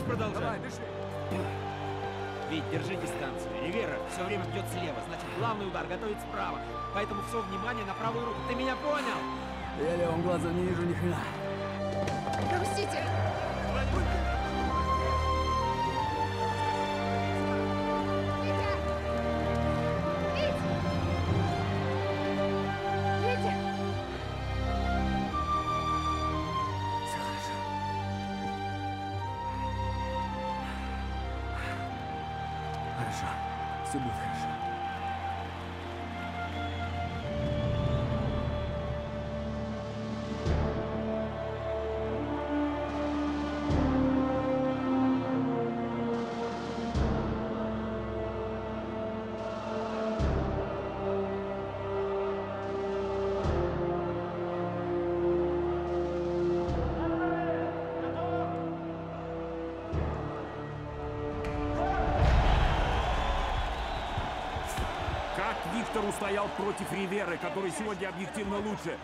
Продолжать? Давай, дыши. Вить, держи дистанцию. Ривера все время бьет слева, значит главный удар готовит справа. Поэтому все внимание на правую руку. Ты меня понял? Я левым глазом не вижу ни хрена. Пропустите! Все устоял против Риверы, который сегодня объективно лучше.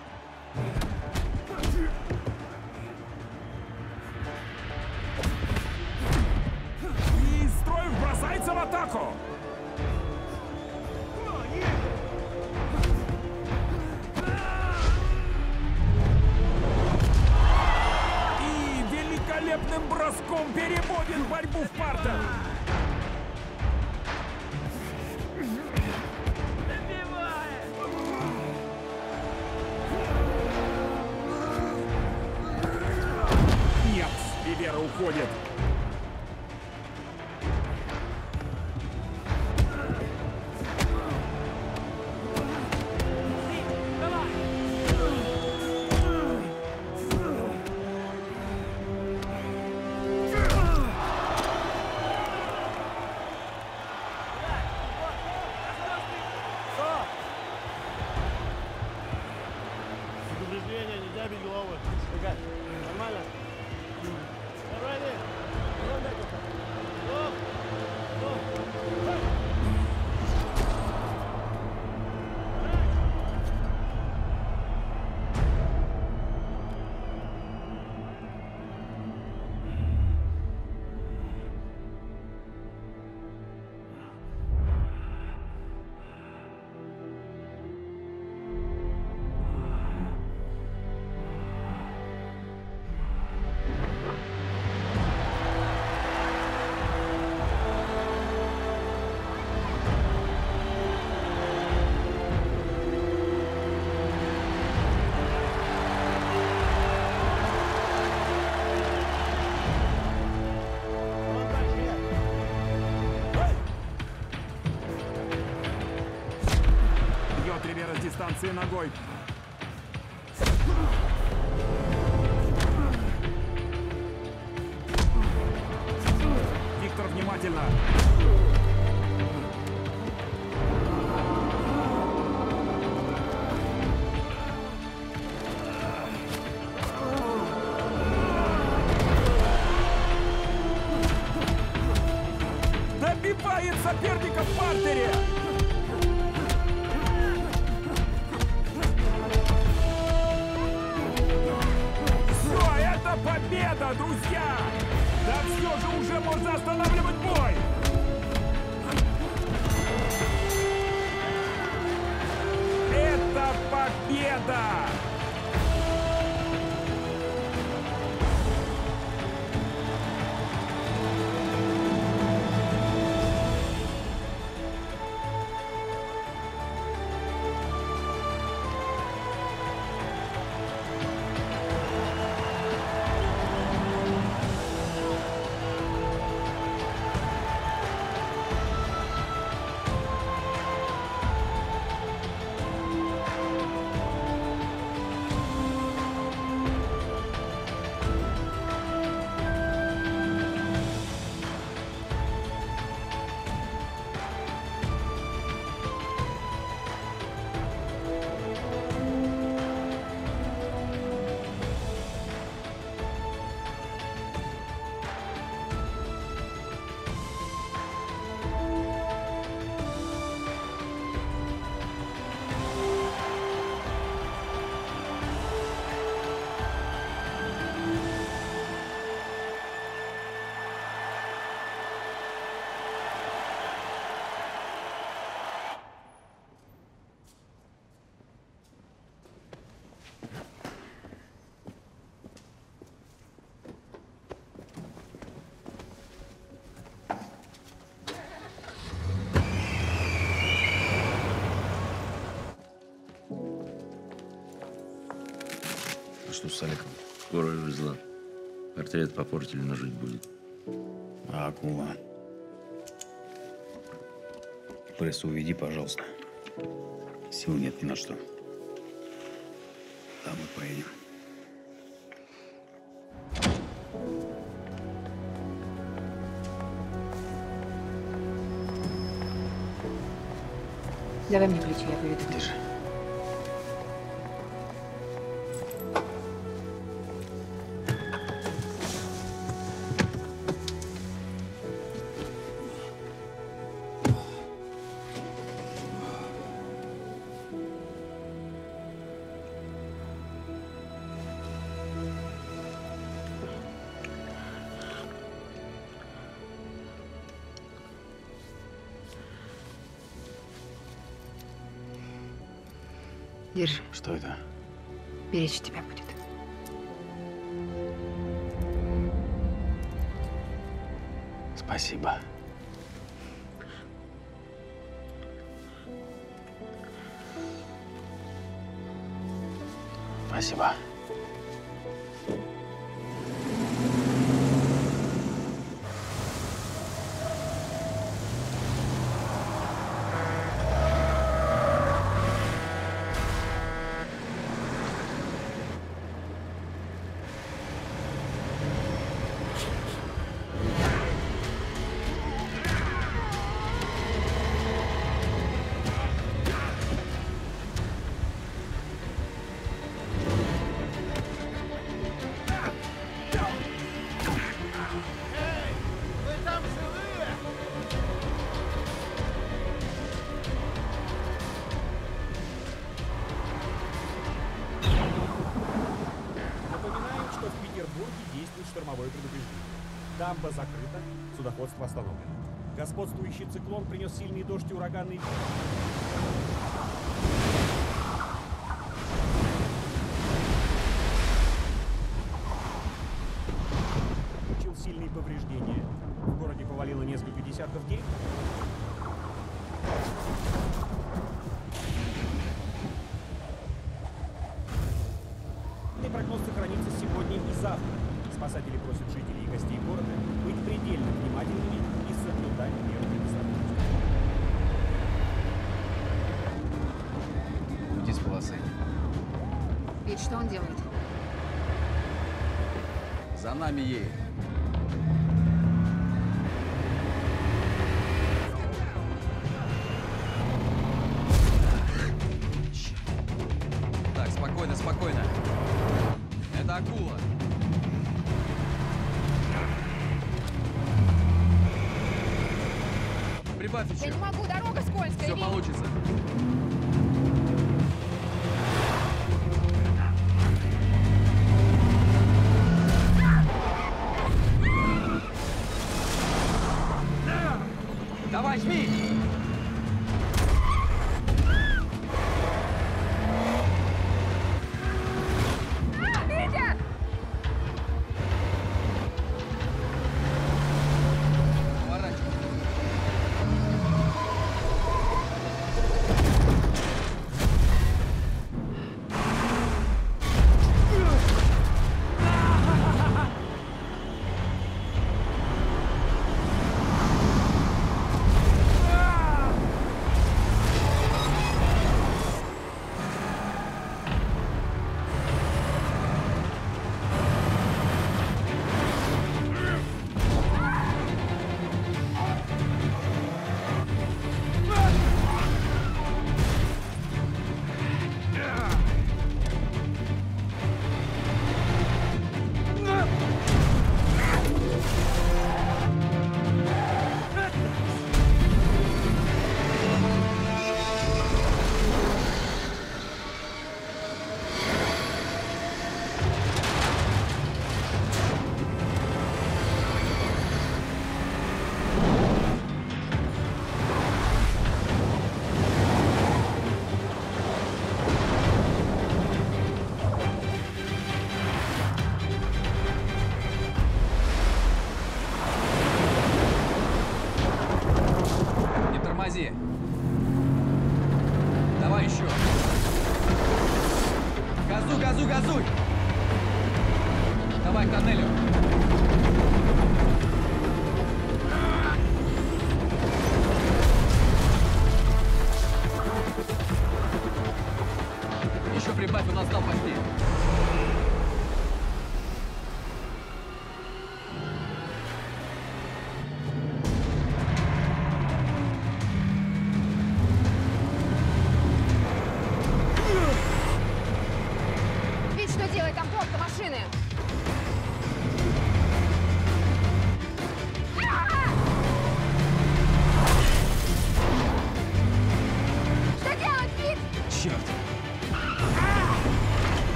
Дистанции ногой. Виктор внимательно. Что с Олегом? Скоро увезла. Портрет попортили, но жить будет. А акула? Прессу уведи, пожалуйста. Сил нет ни на что. Домой поедем. Давай мне ключи, я поведу. Держи. Держи. Что это? Беречь тебя будет. Спасибо. Спасибо. Дамба закрыта, судоходство остановлено. Господствующий циклон принес сильный дождь и ураганный. Получил сильные повреждения. В городе повалило несколько десятков деревьев. Что он делает? За нами едет. Так, спокойно, спокойно. Это акула. Прибавь еще.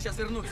Сейчас вернусь.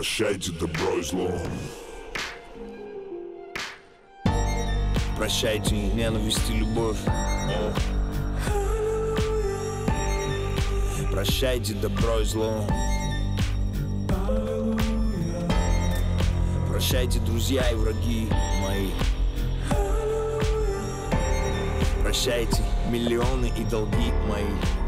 Прощайте добро и зло. Прощайте ненависть и любовь. Прощайте добро и зло. Прощайте, друзья и враги мои. Прощайте, миллионы и долги мои.